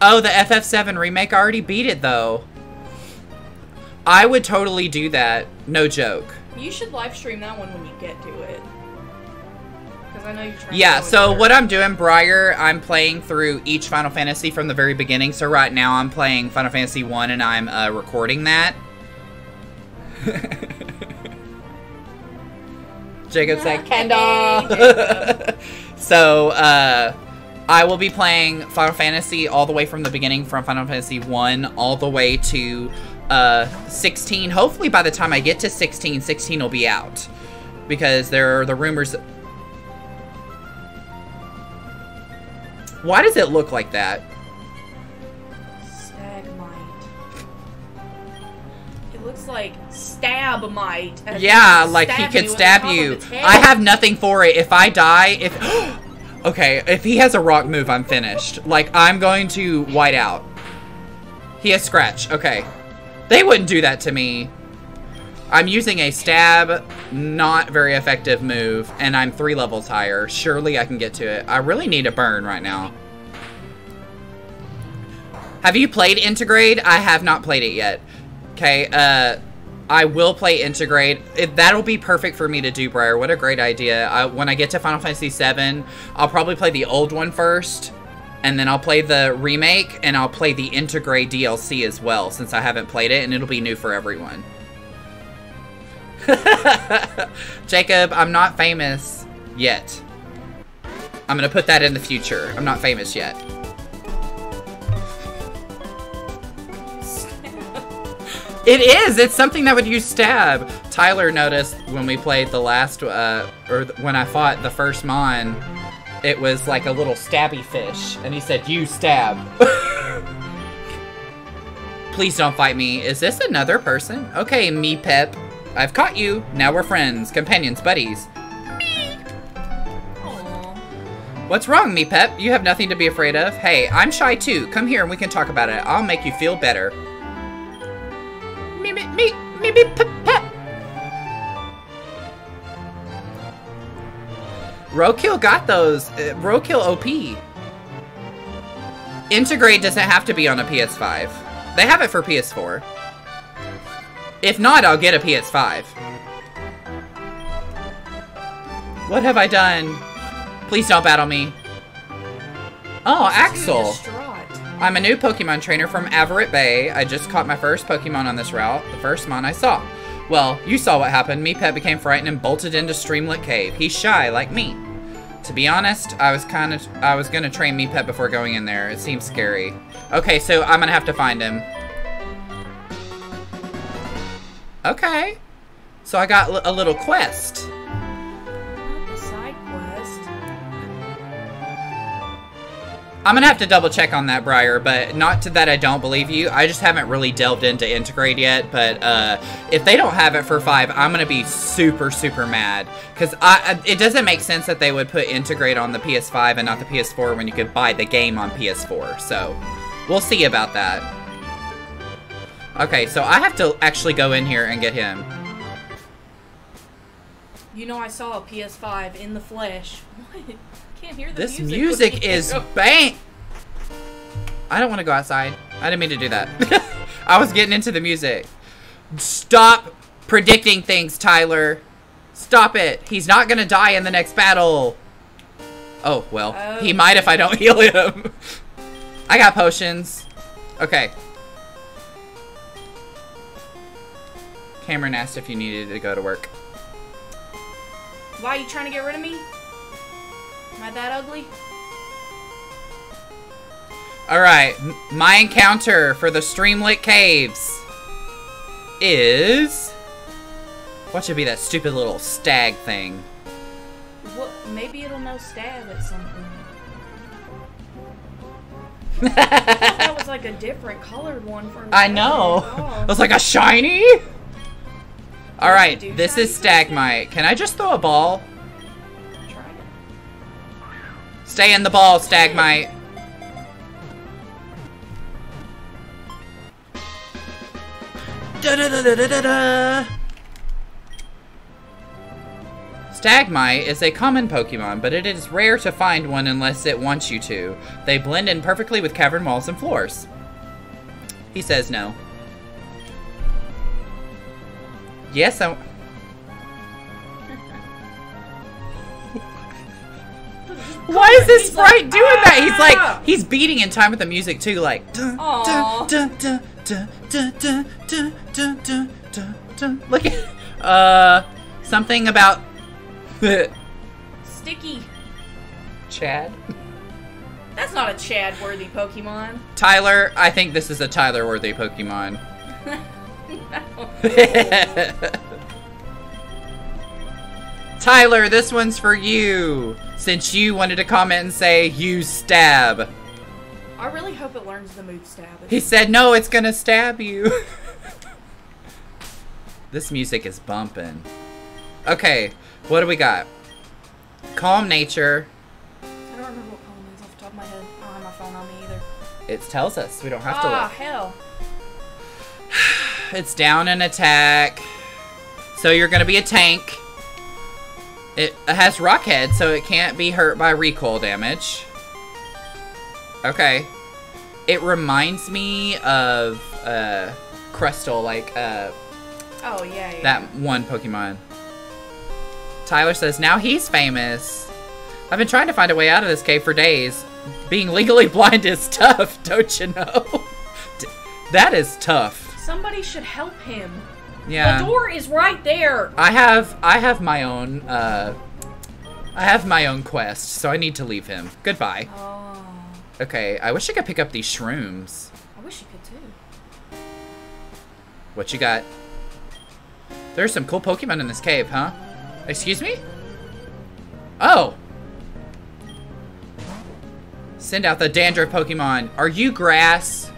oh, the FF7 remake I already beat it though. I would totally do that. No joke. You should live stream that one when you get to it. Because I know you're trying Yeah, to so what. I'm doing, Briar, I'm playing through each Final Fantasy from the very beginning. So right now I'm playing Final Fantasy 1 and I'm uh, recording that. Jacob said, Kendall! Jacob. so, uh, I will be playing Final Fantasy all the way from the beginning, from Final Fantasy 1 all the way to uh, 16. Hopefully by the time I get to 16, 16 will be out. Because there are the rumors Why does it look like that? Stagmite. It looks like stabmite. as Yeah, like he could you in the stab you. I have nothing for it. If I die, if okay, if he has a rock move, I'm finished. Like I'm going to white out. He has scratch. Okay, they wouldn't do that to me. I'm using a stab, not very effective move, and I'm three levels higher. Surely I can get to it. I really need a burn right now. Have you played Intergrade? I have not played it yet. Okay, uh, I will play Intergrade. It, that'll be perfect for me to do, Briar. What a great idea. I, when I get to Final Fantasy VII, I'll probably play the old one first, and then I'll play the remake, and I'll play the Intergrade DLC as well, since I haven't played it, and it'll be new for everyone. Jacob, I'm not famous yet. I'm gonna put that in the future. I'm not famous yet. It is. It's something that would use stab. Tyler noticed when we played the last, uh, or when I fought the first Mon, it was like a little stabby fish, and he said, "You stab." Please don't fight me. Is this another person? Okay, me Pep. I've caught you. Now we're friends, companions, buddies. What's wrong, me Pep? You have nothing to be afraid of. Hey, I'm shy too. Come here and we can talk about it. I'll make you feel better. Me, me, me, me, me, Roadkill got those. Uh, Roadkill OP. Intergrade doesn't have to be on a PS5. They have it for PS4. If not, I'll get a PS5. What have I done? Please don't battle me. Oh, Axel. I'm a new Pokemon trainer from Everett Bay. I just caught my first Pokemon on this route, the first mon I saw. Well, you saw what happened. Me Pet became frightened and bolted into Streamlet Cave. He's shy, like me. To be honest, I was kind of, I was gonna train Me Pet before going in there. It seems scary. Okay, so I'm gonna have to find him. Okay. So I got a little quest. I'm gonna have to double check on that, Briar, but not to that I don't believe you. I just haven't really delved into Intergrade yet, but uh, if they don't have it for 5, I'm gonna be super, super mad. Because it doesn't make sense that they would put Intergrade on the PS5 and not the PS4 when you could buy the game on PS4, so we'll see about that. Okay, so I have to actually go in here and get him. You know I saw a PS5 in the flesh. What? Can't hear the This music. music is bang. I don't want to go outside. I didn't mean to do that. I was getting into the music. Stop predicting things, Tyler. Stop it. He's not gonna die in the next battle. Oh, well. He Oh. might if I don't heal him. I got potions. Okay. Cameron asked if you needed to go to work. Why are you trying to get rid of me? Am I that ugly? Alright, my encounter for the Streamlit Caves is... What should be that stupid little stag thing? What? Maybe it'll know stab at something. I That was like a different colored one for. know. second. I Oh. was like, a shiny? Alright, this is Stagmite. Can I just throw a ball? Stay in the ball, Stagmite. Da-da-da-da-da-da. Stagmite is a common Pokemon, but it is rare to find one unless it wants you to. They blend in perfectly with cavern walls and floors. He says no. Yes, I... Why is this sprite like, doing ah! that? He's like, he's beating in time with the music too, like. Dun, dun, dun, Look at, uh, something about the sticky. Chad. That's not a Chad worthy Pokemon. Tyler, I think this is a Tyler worthy Pokemon. no. Tyler, this one's for you. Since you wanted to comment and say, you stab. I really hope it learns the move stab. He said, no, it's gonna stab you. this music is bumping. Okay, what do we got? Calm nature. I don't remember what it is off the top of my head. I don't have my phone on me either. It tells us. We don't have to ah, look. hell. It's down an attack. So you're gonna be a tank. It has rock head, so it can't be hurt by recoil damage. Okay. It reminds me of uh, Crustle, like uh, Oh yeah, yeah. that one Pokemon. Tyler says, now he's famous. I've been trying to find a way out of this cave for days. Being legally blind is tough, don't you know? That is tough. Somebody should help him. Yeah. The door is right there. I have I have my own uh I have my own quest, so I need to leave him. Goodbye. Oh, Okay, I wish I could pick up these shrooms. I wish you could too. What you got? There's some cool Pokemon in this cave, huh? Excuse me? Oh. Send out the dandruff Pokemon. Are you grass?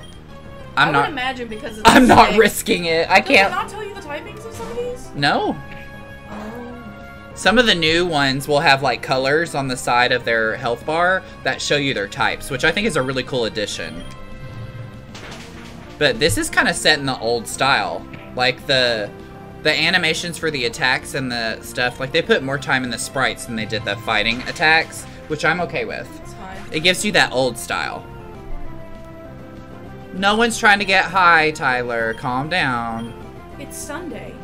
I'm I not imagine because of I'm not risking it. I they can't not tell you the typings of some of these? No. Oh. Some of the new ones will have like colors on the side of their health bar that show you their types, which I think is a really cool addition. But this is kind of set in the old style. Like the the animations for the attacks and the stuff, like they put more time in the sprites than they did the fighting attacks, which I'm okay with. It gives you that old style. No one's trying to get high, Tyler. Calm down. It's Sunday.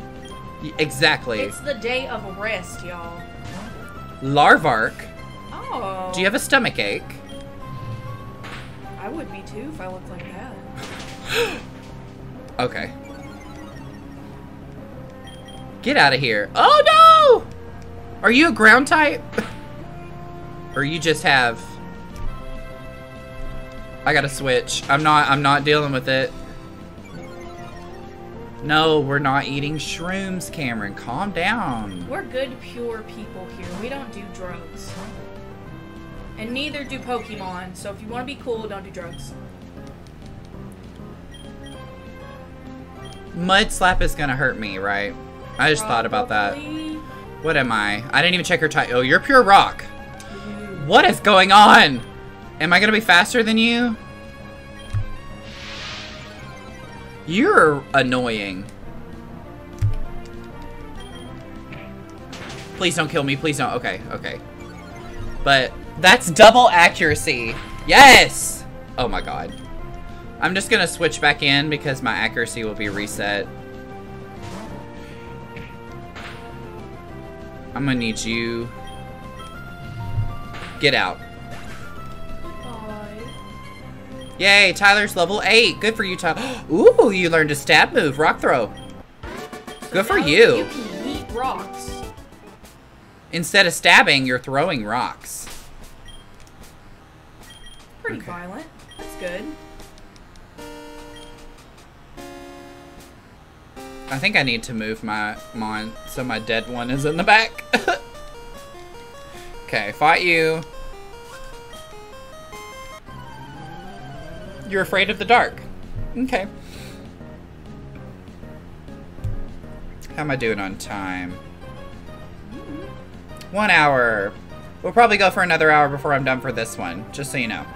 Exactly. It's the day of rest, y'all. Larvark. Oh. Do you have a stomach ache? I would be too if I looked like that. Okay. Get out of here. Oh no! Are you a ground type? or you just have I gotta switch. I'm not I'm not dealing with it. No, we're not eating shrooms, Cameron. Calm down. We're good, pure people here. We don't do drugs. And neither do Pokemon. So if you want to be cool, don't do drugs. Mud slap is gonna hurt me, right? I just thought about that. What am I? I didn't even check your type. Oh, you're pure rock. What is going on? Am I gonna be faster than you? You're annoying. Please don't kill me. Please don't. Okay, okay. But that's double accuracy. Yes! Oh my god. I'm just gonna switch back in because my accuracy will be reset. I'm gonna need you. Get out. Yay, Tyler's level 8. Good for you, Tyler. Ooh, you learned a stab move, rock throw. Good for you. You can eat rocks. Instead of stabbing, you're throwing rocks. Pretty Okay. violent. That's good. I think I need to move my mine so my dead one is in the back. okay, fight you. You're afraid of the dark. Okay. How am I doing on time? One hour. We'll probably go for another hour before I'm done for this one, just so you know.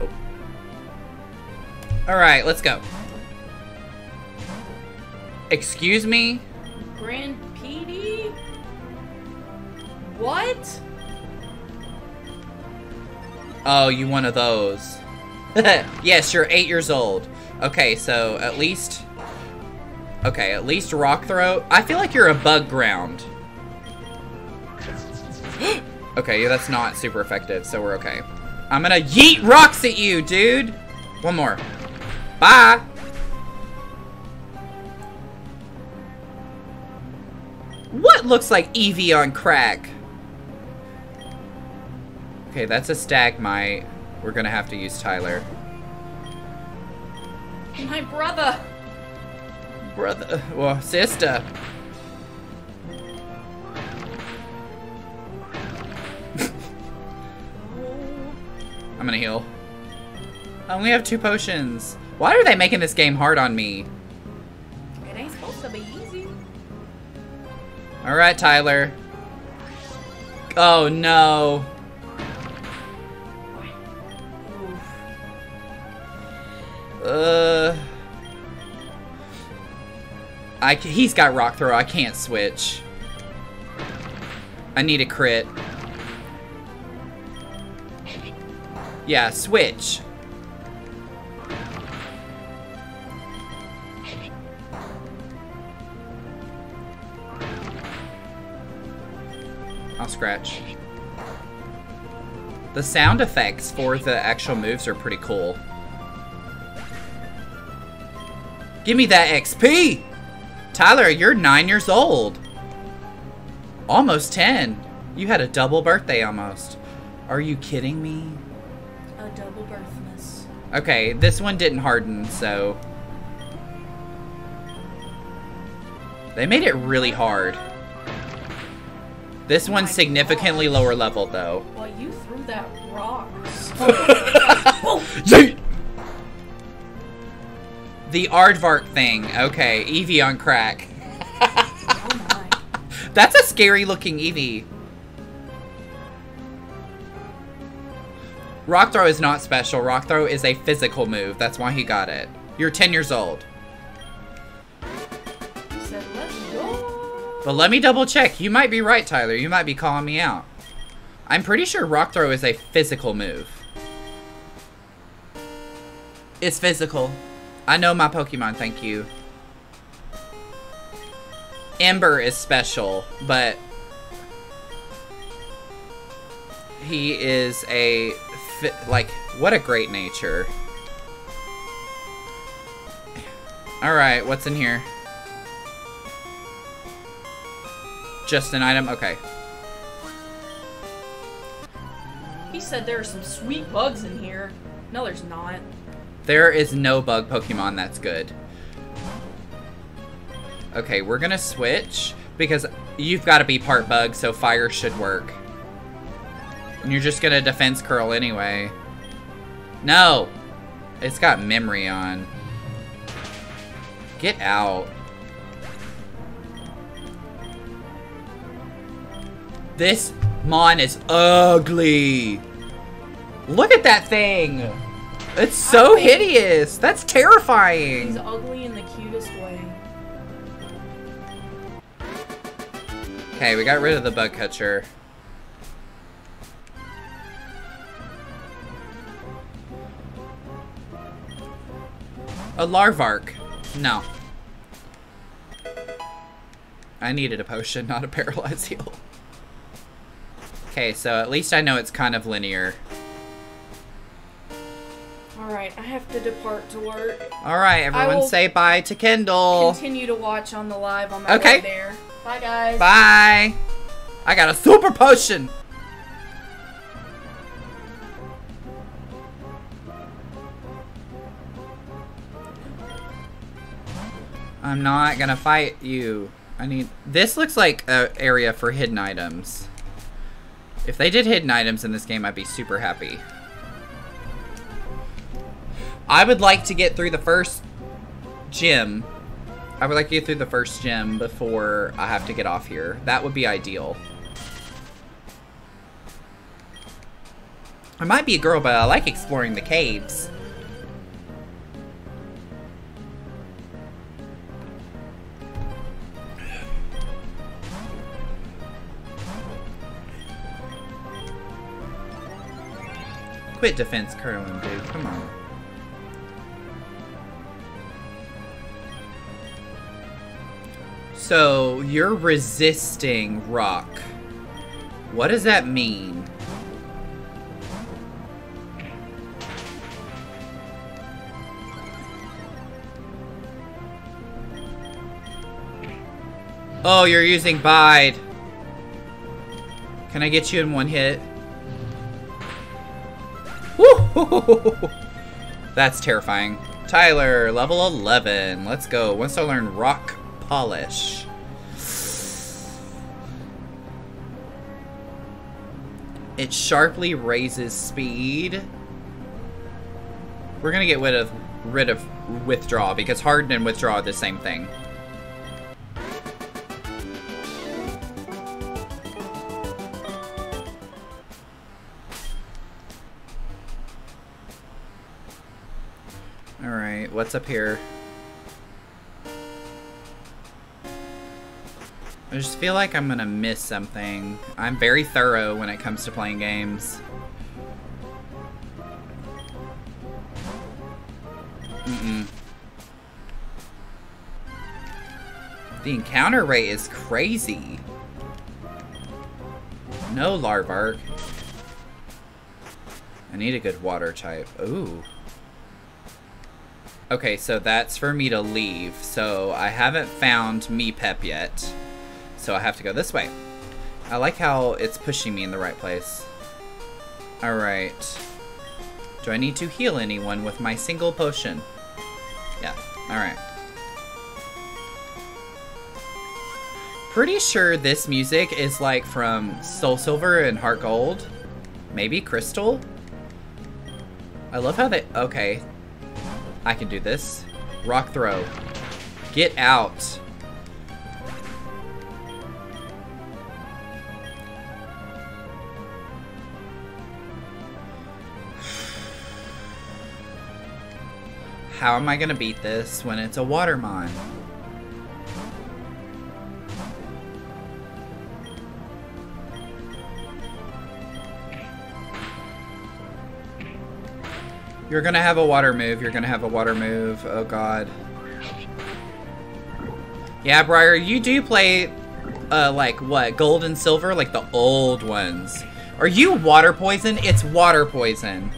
Oh. Alright, let's go. Excuse me? Grand PD? What? Oh, you one of those. yes, you're eight years old. Okay, so at least... Okay, at least rock throw. I feel like you're a bug ground. okay, yeah, that's not super effective, so we're okay. I'm gonna yeet rocks at you, dude! One more. Bye! What looks like Eevee on crack? Okay, that's a stagmite. We're gonna have to use Tyler. My brother. Brother, well, sister. I'm gonna heal. I only have two potions. Why are they making this game hard on me? It ain't supposed to be easy. Alright, Tyler. Oh no. Uh. I he's got rock throw. I can't switch. I need a crit. Yeah, switch. I'll scratch. The sound effects for the actual moves are pretty cool. Give me that XP! Tyler, you're nine years old. Almost 10. You had a double birthday almost. Are you kidding me? A double birthmas. Okay, this one didn't harden, so... They made it really hard. This one's significantly lower level, though. Well, you threw that rock. Yeet! The Aardvark thing. Okay, Eevee on crack. oh. That's a scary looking Eevee. Rock Throw is not special. Rock Throw is a physical move. That's why he got it. You're 10 years old. But let me double check. You might be right, Tyler. You might be calling me out. I'm pretty sure Rock Throw is a physical move. It's physical. I know my Pokemon, thank you. Ember is special, but he is a like what a great nature. All right, what's in here? Just an item. Okay. He said there are some sweet bugs in here. No, there's not. There is no bug Pokemon that's good. Okay, we're gonna switch because you've got to be part bug, so fire should work. And you're just gonna defense curl anyway. No! It's got memory on. Get out. This Mon is ugly. Look at that thing. It's so hideous. That's terrifying. He's ugly in the cutest way. Okay, we got rid of the bug catcher. A Larvark. No. I needed a potion, not a paralyzed heal. Okay, so at least I know it's kind of linear. Alright, I have to depart to work. Alright, everyone say bye to Kendall. Continue to watch on the live on my Okay. way there. Bye, guys. Bye. I got a super potion. I'm not gonna fight you. I need. This looks like a area for hidden items. If they did hidden items in this game, I'd be super happy. I would like to get through the first gym I would like to get through the first gym before I have to get off here. That would be ideal. I might be a girl, but I like exploring the caves. Quit defense curling, dude. Come on. So, you're resisting rock. What does that mean? Oh, you're using Bide. Can I get you in one hit? That's terrifying. Tyler, level 11. Let's go. Once I learn Rock Polish. It sharply raises speed. We're gonna get rid of rid of withdraw because harden and withdraw are the same thing. All right, what's up here? I just feel like I'm gonna miss something. I'm very thorough when it comes to playing games. Mm-mm. The encounter rate is crazy. No Larvark. I need a good water type. Ooh. Okay, so that's for me to leave. So I haven't found Meepep yet. So I have to go this way. I like how it's pushing me in the right place. Alright. Do I need to heal anyone with my single potion? Yeah, alright. Pretty sure this music is like from Soul Silver and Heart Gold. Maybe Crystal? I love how they... Okay. I can do this. Rock throw. Get out. How am I gonna beat this when it's a Watermon? You're gonna have a water move. You're gonna have a water move. Oh god. Yeah, Briar, you do play, uh, like, what, gold and silver? Like the old ones. Are you water poison? It's water poison.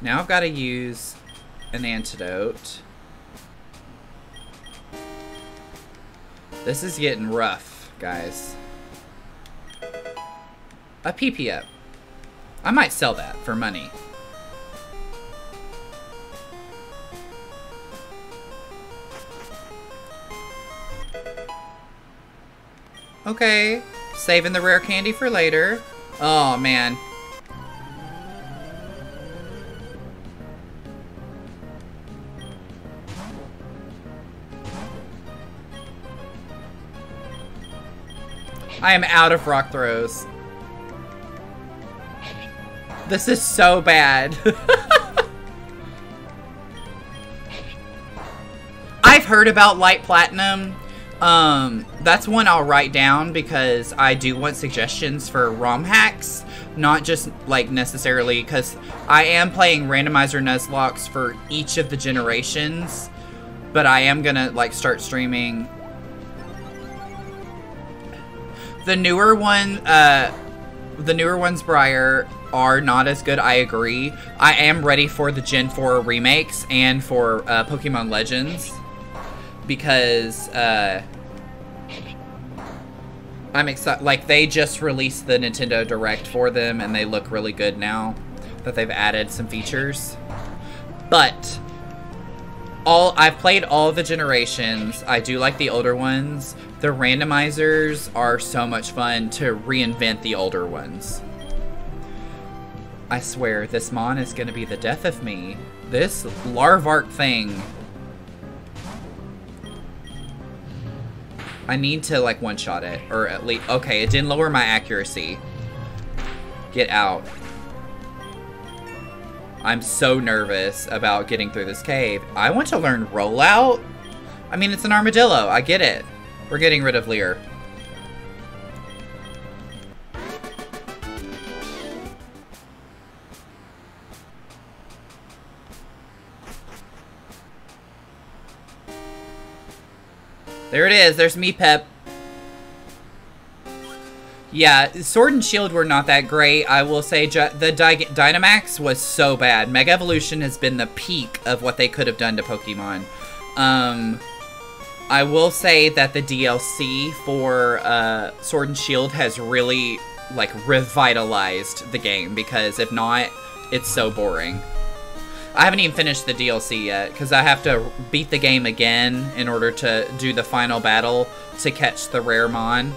Now I've got to use an antidote. This is getting rough, guys. A PP up. I might sell that for money. Okay, saving the rare candy for later. Oh, man. I am out of rock throws. This is so bad. I've heard about Light Platinum. Um, that's one I'll write down because I do want suggestions for ROM hacks. Not just, like, necessarily, because I am playing Randomizer Nuzlockes for each of the generations. But I am gonna, like, start streaming the newer one, uh, the newer ones, Briar, are not as good, I agree. I am ready for the Gen 4 remakes and for uh, Pokemon Legends. Because, uh, I'm excited. Like, they just released the Nintendo Direct for them, and they look really good now that they've added some features. But, all I've played all the generations. I do like the older ones. The randomizers are so much fun to reinvent the older ones. I swear, this Mon is gonna be the death of me. This Larvark thing. I need to, like, one-shot it. Or at least... Okay, it didn't lower my accuracy. Get out. I'm so nervous about getting through this cave. I want to learn rollout? I mean, it's an armadillo. I get it. We're getting rid of Leer. There it is. There's Meepep. Yeah, Sword and Shield were not that great. I will say the Dy Dynamax was so bad. Mega Evolution has been the peak of what they could have done to Pokemon. Um, I will say that the DLC for uh, Sword and Shield has really like revitalized the game because if not, it's so boring. I haven't even finished the DLC yet because I have to beat the game again in order to do the final battle to catch the rare mon.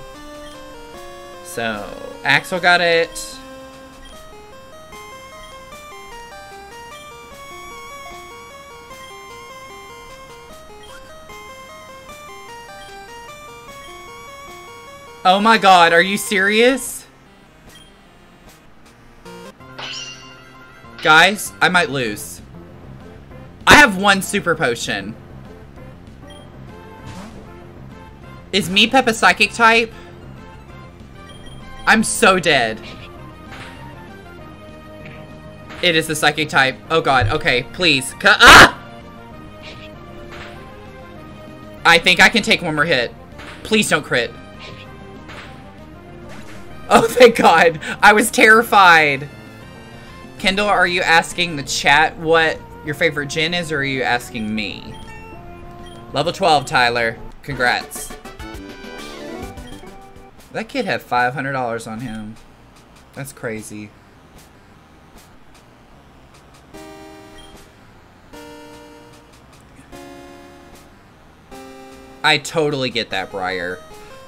So, Axel got it. Oh my god, are you serious? Guys, I might lose. I have one super potion. Is Meepep a psychic type? I'm so dead. It is the psychic type. Oh god, okay, please. Ca ah! I think I can take one more hit. Please don't crit. Oh, thank god. I was terrified. Kendall, are you asking the chat what your favorite gin is, or are you asking me? Level 12, Tyler. Congrats. That kid had $500 on him. That's crazy. I totally get that, Briar.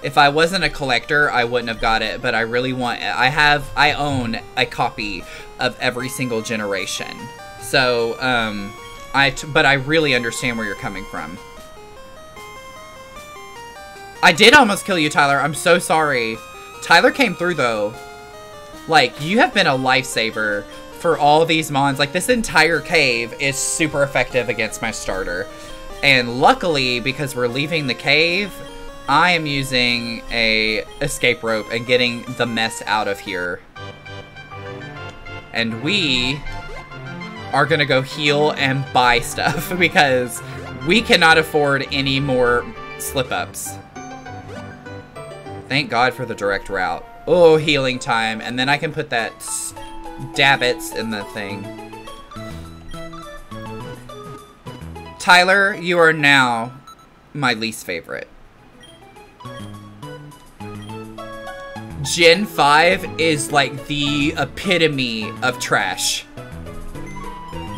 If I wasn't a collector, I wouldn't have got it, but I really want. I have, I own a copy of every single generation. So, um, I, t but I really understand where you're coming from. I did almost kill you, Tyler. I'm so sorry. Tyler came through, though. Like, you have been a lifesaver for all these mons. Like, this entire cave is super effective against my starter. And luckily, because we're leaving the cave, I am using a escape rope and getting the mess out of here. And we are gonna go heal and buy stuff because we cannot afford any more slip-ups. Thank God for the direct route. Oh, healing time. And then I can put that dabbits in the thing. Tyler, you are now my least favorite. Gen 5 is like the epitome of trash.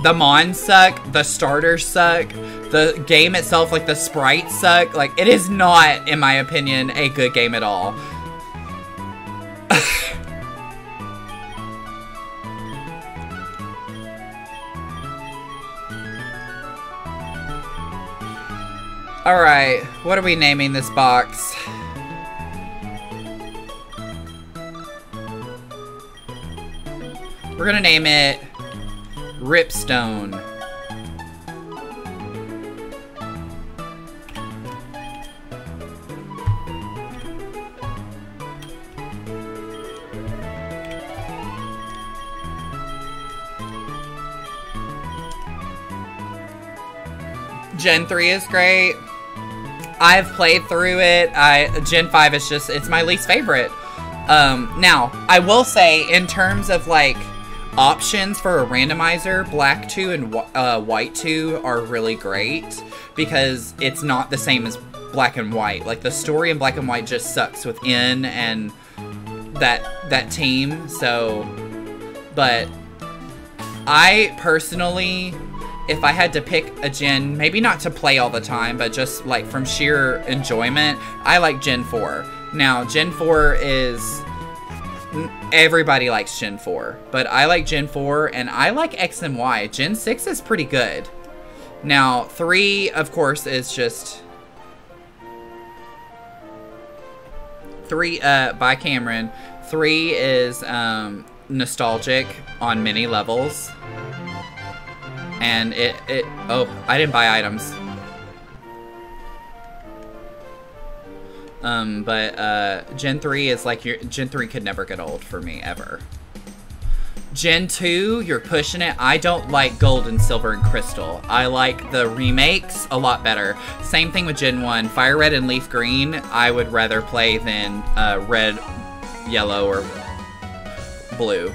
The mons suck, the starters suck, the game itself, like the sprites suck. Like, it is not, in my opinion, a good game at all. Alright, what are we naming this box? We're gonna name it Ripstone. Gen 3 is great. I've played through it. I Gen 5 is just it's my least favorite. Um, now, I will say in terms of like options for a randomizer, black 2 and uh, white 2 are really great because it's not the same as black and white. Like the story in black and white just sucks within and that that team. So, but I personally if I had to pick a gen, maybe not to play all the time, but just like from sheer enjoyment, I like Gen 4. Now, Gen 4 is. Everybody likes Gen 4, but I like Gen 4 and I like X and Y. Gen 6 is pretty good. Now, 3, of course, is just. 3 uh, by Cameron. 3 is um, nostalgic on many levels and it, it, oh, I didn't buy items. Um, but, uh, Gen 3 is like, your, Gen 3 could never get old for me, ever. Gen 2, you're pushing it. I don't like Gold and Silver and Crystal. I like the remakes a lot better. Same thing with Gen 1. Fire Red and Leaf Green, I would rather play than uh, Red, Yellow, or Blue.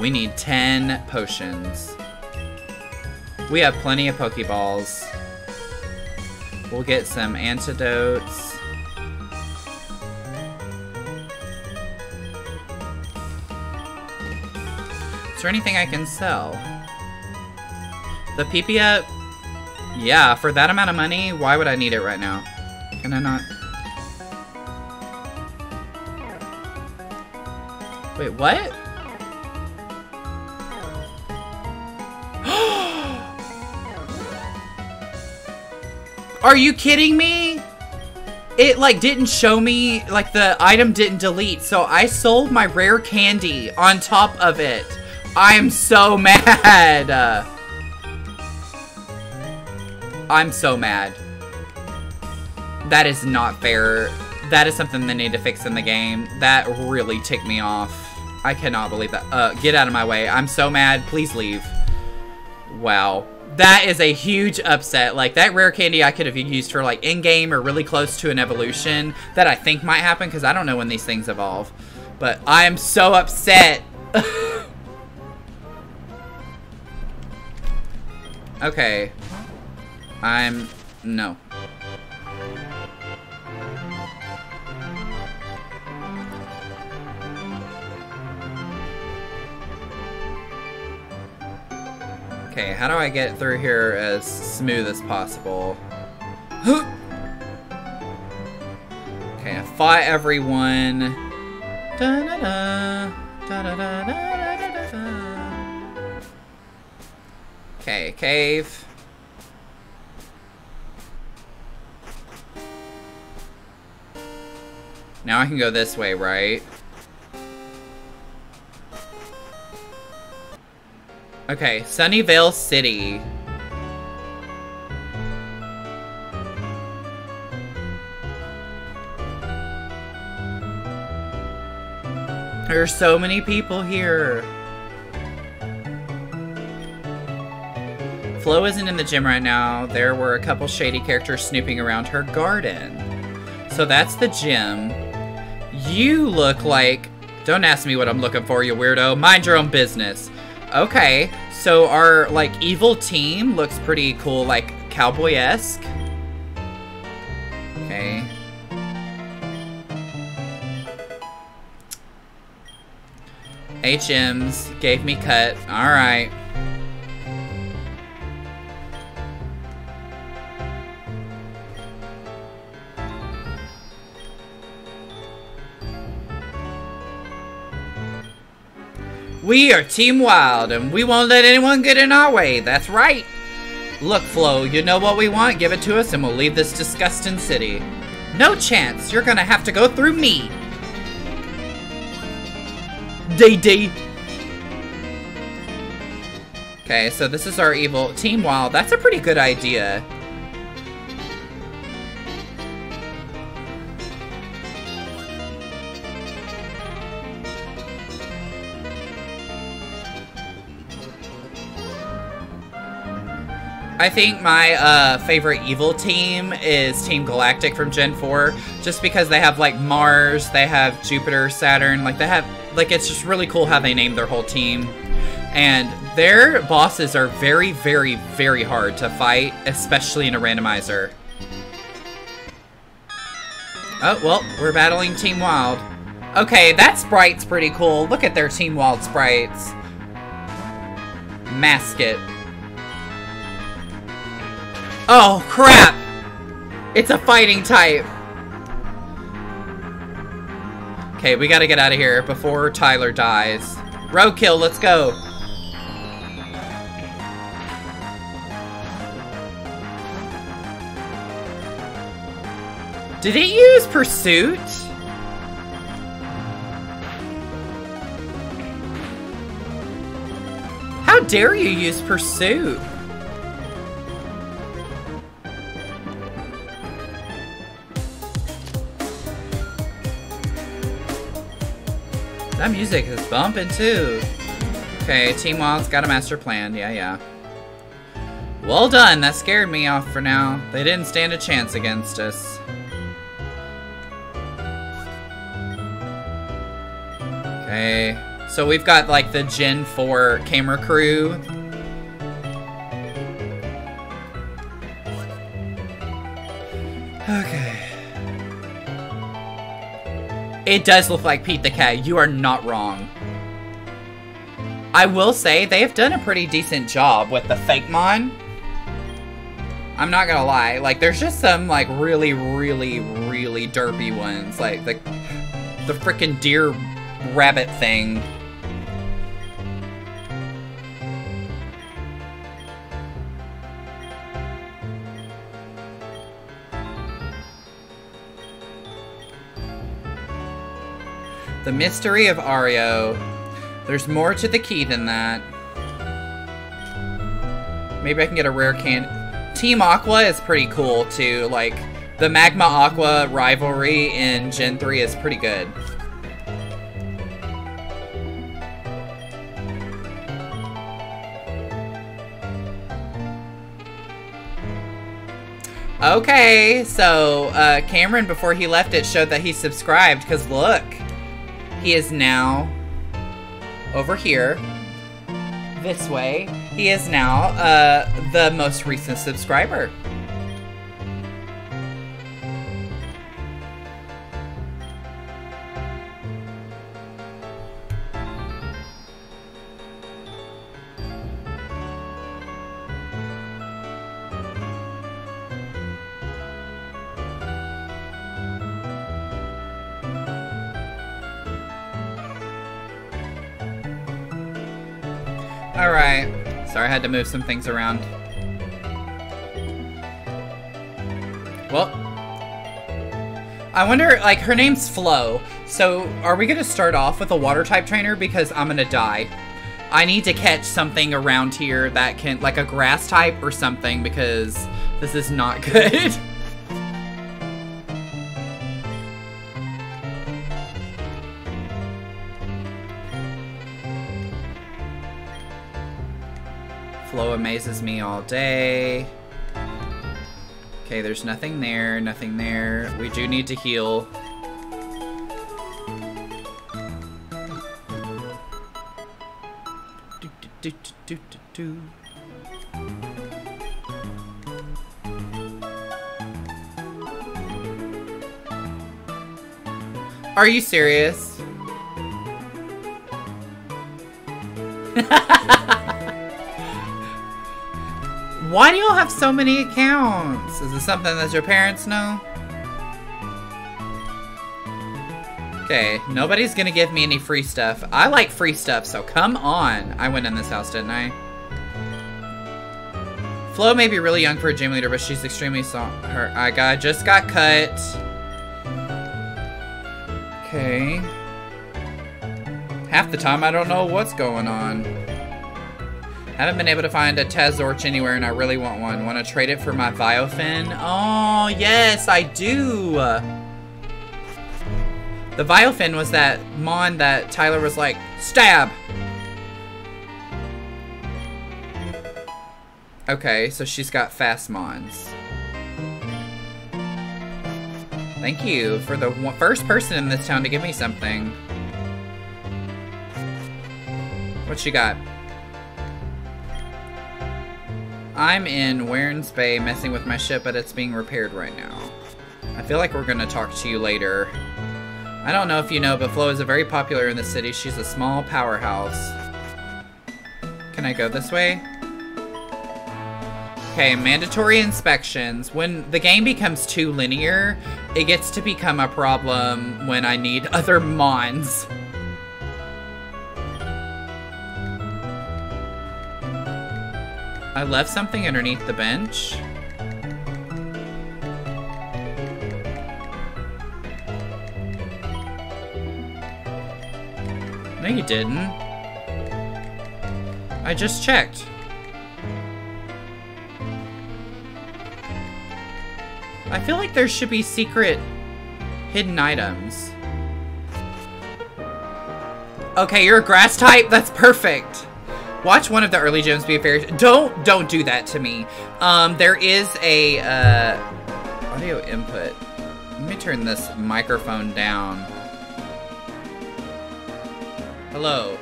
We need 10 potions. We have plenty of Pokeballs. We'll get some antidotes. Is there anything I can sell? The Pipia? Yeah, for that amount of money, why would I need it right now? Can I not? Wait, what? Are you kidding me? It, like, didn't show me, like, the item didn't delete, so I sold my rare candy on top of it. I am so mad. I'm so mad. That is not fair. That is something they need to fix in the game. That really ticked me off. I cannot believe that. Uh, get out of my way. I'm so mad. Please leave. Wow. That is a huge upset. Like, that rare candy I could have used for, like, in-game or really close to an evolution that I think might happen, because I don't know when these things evolve. But I am so upset. okay. I'm... No. Okay, how do I get through here as smooth as possible? okay, I everyone. Da -da -da. Okay, cave. Now I can go this way, right? Okay, Sunnyvale City. There's so many people here. Flo isn't in the gym right now. There were a couple shady characters snooping around her garden. So that's the gym. You look like... Don't ask me what I'm looking for, you weirdo. Mind your own business. Okay, so our, like, evil team looks pretty cool, like, cowboy-esque. Okay. HMs gave me cut. Alright. We are Team Wild, and we won't let anyone get in our way. That's right. Look, Flo, you know what we want? Give it to us, and we'll leave this disgusting city. No chance. You're gonna have to go through me. DD. Okay, so this is our evil Team Wild. That's a pretty good idea. I think my uh, favorite evil team is Team Galactic from Gen 4, just because they have like Mars, they have Jupiter, Saturn, like they have, like it's just really cool how they name their whole team. And their bosses are very, very, very hard to fight, especially in a randomizer. Oh, well, we're battling Team Wild. Okay, that sprite's pretty cool. Look at their Team Wild sprites. Mask it. Oh, crap! It's a fighting type. Okay, we gotta get out of here before Tyler dies. Roadkill, let's go. Did it use Pursuit? How dare you use Pursuit? That music is bumping too. Okay, Team Wild's got a master plan. Yeah, yeah. Well done. That scared me off for now. They didn't stand a chance against us. Okay. So we've got like the Gen 4 camera crew. Okay. It does look like Pete the Cat. You are not wrong. I will say, they have done a pretty decent job with the fake mon. I'm not gonna lie. Like, there's just some, like, really, really, really derpy ones. Like, the, the freaking deer rabbit thing. The mystery of Ario. There's more to the key than that. Maybe I can get a rare can. Team Aqua is pretty cool too. Like the Magma Aqua rivalry in Gen 3 is pretty good. Okay, so uh, Cameron, before he left it, showed that he subscribed, because look he is now over here, this way. He is now uh, the most recent subscriber. Had to move some things around. Well, I wonder, like, her name's Flo. So, are we going to start off with a water type trainer? Because I'm going to die. I need to catch something around here that can, like a grass type or something, because this is not good. Amazes me all day. Okay, there's nothing there, nothing there. We do need to heal. Are you serious? Why do y'all have so many accounts? Is this something that your parents know? Okay, nobody's gonna give me any free stuff. I like free stuff, so come on. I went in this house, didn't I? Flo may be really young for a gym leader, but she's extremely soft. Her, I got just got cut. Okay. Half the time, I don't know what's going on. Haven't been able to find a Tazorch anywhere, and I really want one. Want to trade it for my Viofin? Oh, yes, I do! The Viofin was that Mon that Tyler was like, Stab! Okay, so she's got fast Mons. Thank you for the first person in this town to give me something. What she got? I'm in Warren's Bay messing with my ship, but it's being repaired right now. I feel like we're gonna talk to you later. I don't know if you know, but Flo is a very popular in the city. She's a small powerhouse. Can I go this way? Okay, mandatory inspections. When the game becomes too linear, it gets to become a problem when I need other mons. I left something underneath the bench. No, you didn't. I just checked. I feel like there should be secret hidden items. Okay, you're a grass type? That's perfect. Watch one of the early gyms be a fairy. Don't don't do that to me. Um, there is a uh, audio input. Let me turn this microphone down. Hello.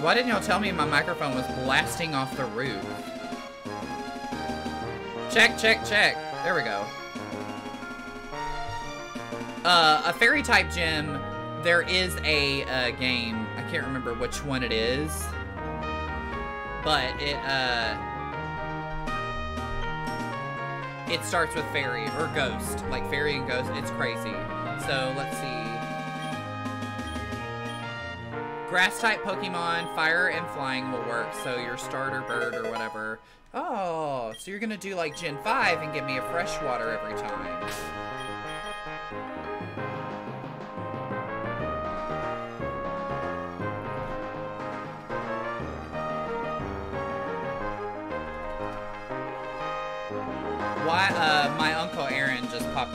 Why didn't y'all tell me my microphone was blasting off the roof? Check, check, check. There we go. Uh, a fairy type gym. There is a uh, game. I can't remember which one it is but it uh it starts with fairy or ghost like fairy and ghost it's crazy. So let's see. Grass type pokemon fire and flying will work so your starter bird or whatever. Oh so you're gonna do like gen 5 and give me a freshwater every time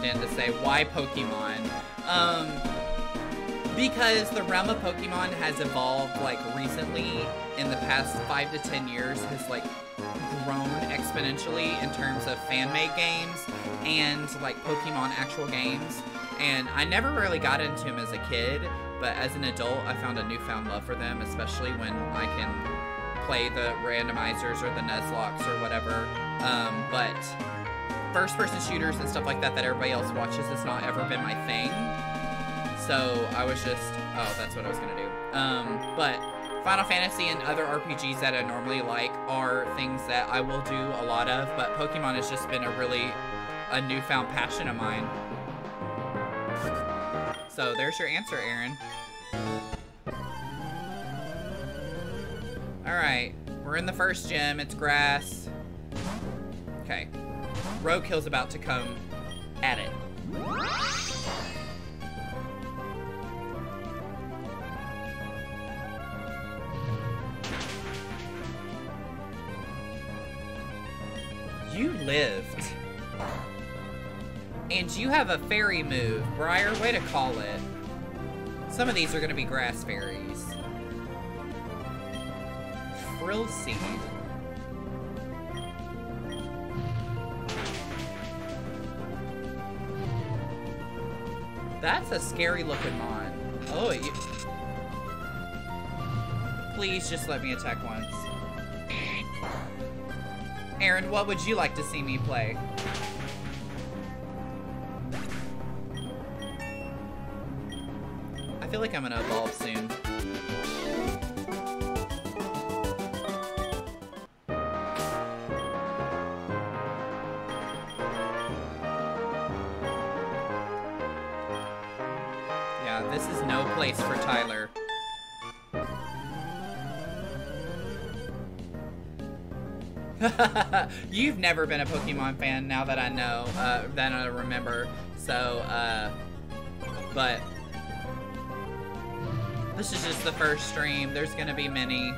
in to say why Pokemon. Um Because the realm of Pokemon has evolved like recently in the past five to ten years has like grown exponentially in terms of fan-made games and like Pokemon actual games. And I never really got into them as a kid, but as an adult, I found a newfound love for them, especially when I can play the randomizers or the Nuzlockes or whatever. Um, but first-person shooters and stuff like that that everybody else watches has not ever been my thing. So I was just, oh, that's what I was gonna do. Um, but Final Fantasy and other RPGs that I normally like are things that I will do a lot of, but Pokemon has just been a really a newfound passion of mine. So there's your answer, Aaron. Alright, we're in the first gym. It's grass. Okay. Roadkill's about to come at it. You lived. And you have a fairy move. Briar, way to call it. Some of these are going to be grass fairies. Frill Seed. That's a scary looking mon. Oh, you... Please just let me attack once. Aaron, what would you like to see me play? I feel like I'm gonna evolve soon. Place for Tyler. You've never been a Pokemon fan now that I know, uh, that I remember. So, uh, but this is just the first stream. There's gonna be many.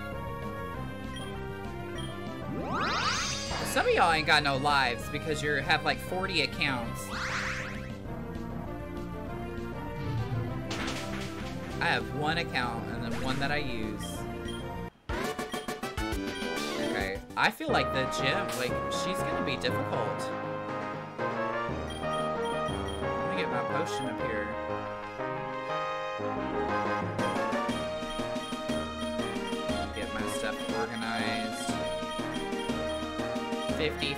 Some of y'all ain't got no lives because you have like 40 accounts. I have one account and then one that I use. Okay, I feel like the gym, like, she's gonna be difficult. Let me get my potion up here. Get my stuff organized. 50-50,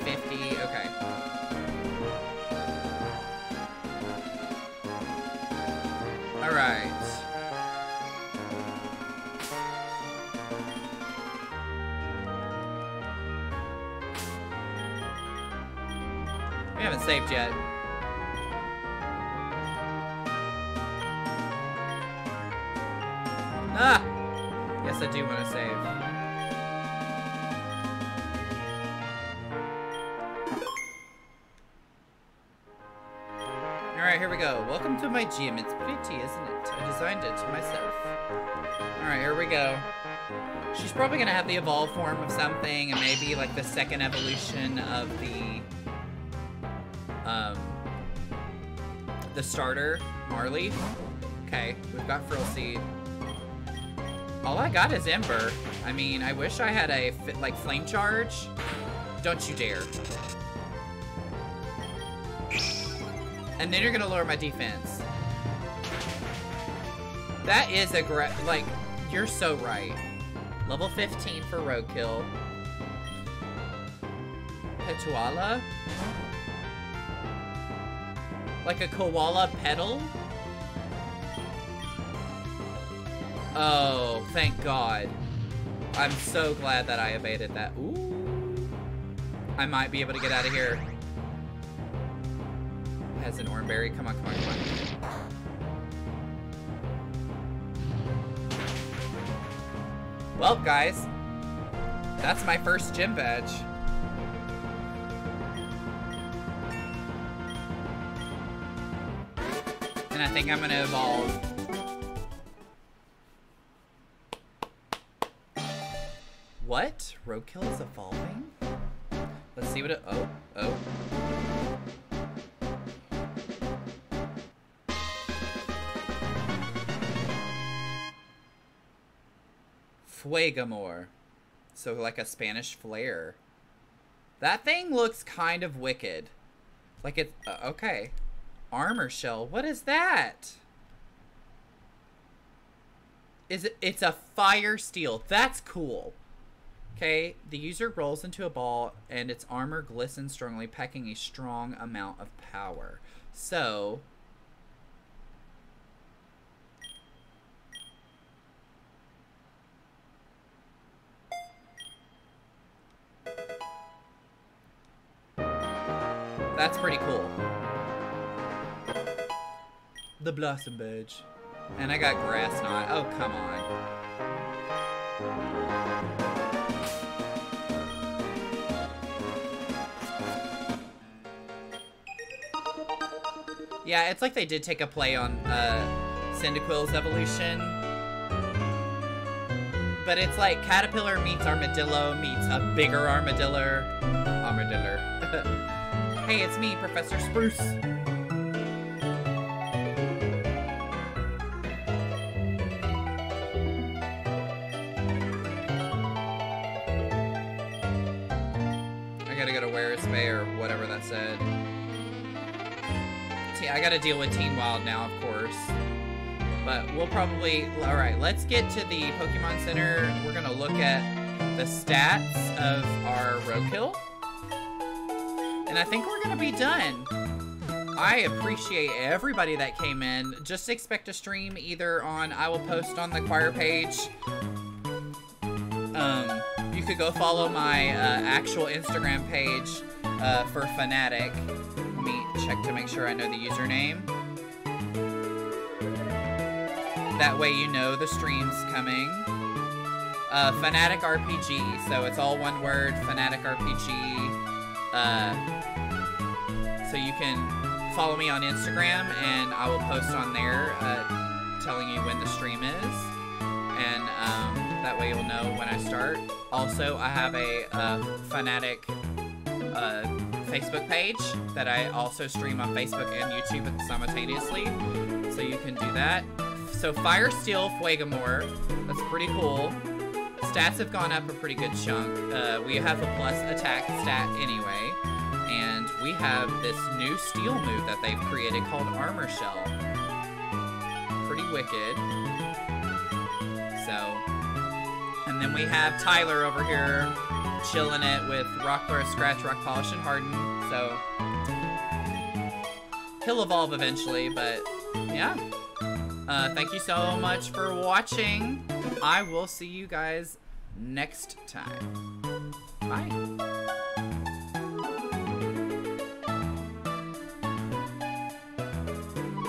saved yet. Ah! Yes, I do want to save. Alright, here we go. Welcome to my gym. It's pretty, isn't it? I designed it myself. Alright, here we go. She's probably gonna have the evolved form of something, and maybe like the second evolution of the um, the starter, Marley. Okay, we've got Frill Seed. All I got is Ember. I mean, I wish I had a, like, Flame Charge. Don't you dare. And then you're gonna lower my defense. That is a great, like, you're so right. Level 15 for Roadkill. Petuala? Like a koala petal? Oh, thank God. I'm so glad that I evaded that. Ooh. I might be able to get out of here. Has an Oranberry. Come on, come on, come on. Well, guys. That's my first gym badge. And I think I'm gonna evolve. What? Roadkill is evolving? Let's see what it- oh, oh. Fuegamore. So like a Spanish flare. That thing looks kind of wicked. Like it. Uh, okay. Armor shell. What is that? Is it it's a fire steel. That's cool. Okay, the user rolls into a ball and its armor glistens strongly, packing a strong amount of power. So, The Blossom Badge. And I got Grass Knot. Oh, come on. Yeah, it's like they did take a play on uh, Cyndaquil's evolution. But it's like Caterpillar meets Armadillo meets a bigger Armadillo. Armadillo. hey, it's me, Professor Spruce. Gotta deal with Team Wild now, of course. But we'll probably... Alright, let's get to the Pokemon Center. We're gonna look at the stats of our Roadkill. And I think we're gonna be done. I appreciate everybody that came in. Just expect a stream either on... I will post on the choir page. Um, you could go follow my uh, actual Instagram page uh, for Fanatic. Check to make sure I know the username. That way you know the stream's coming. Uh, Fanatic RPG, so it's all one word, Fanatic RPG. Uh, so you can follow me on Instagram, and I will post on there uh, telling you when the stream is. And um, that way you'll know when I start. Also, I have a uh, Fanatic uh, Facebook page that I also stream on Facebook and YouTube simultaneously, so you can do that. So Fire Steel Fuegamore, that's pretty cool. Stats have gone up a pretty good chunk. Uh, we have a plus attack stat anyway, and we have this new steel move that they've created called Armor Shell. Pretty wicked. So, and then we have Tyler over here chilling it with Rock Throw, Scratch, Rock Polish, and Harden. So, he'll evolve eventually, but yeah. Uh, thank you so much for watching. I will see you guys next time. Bye.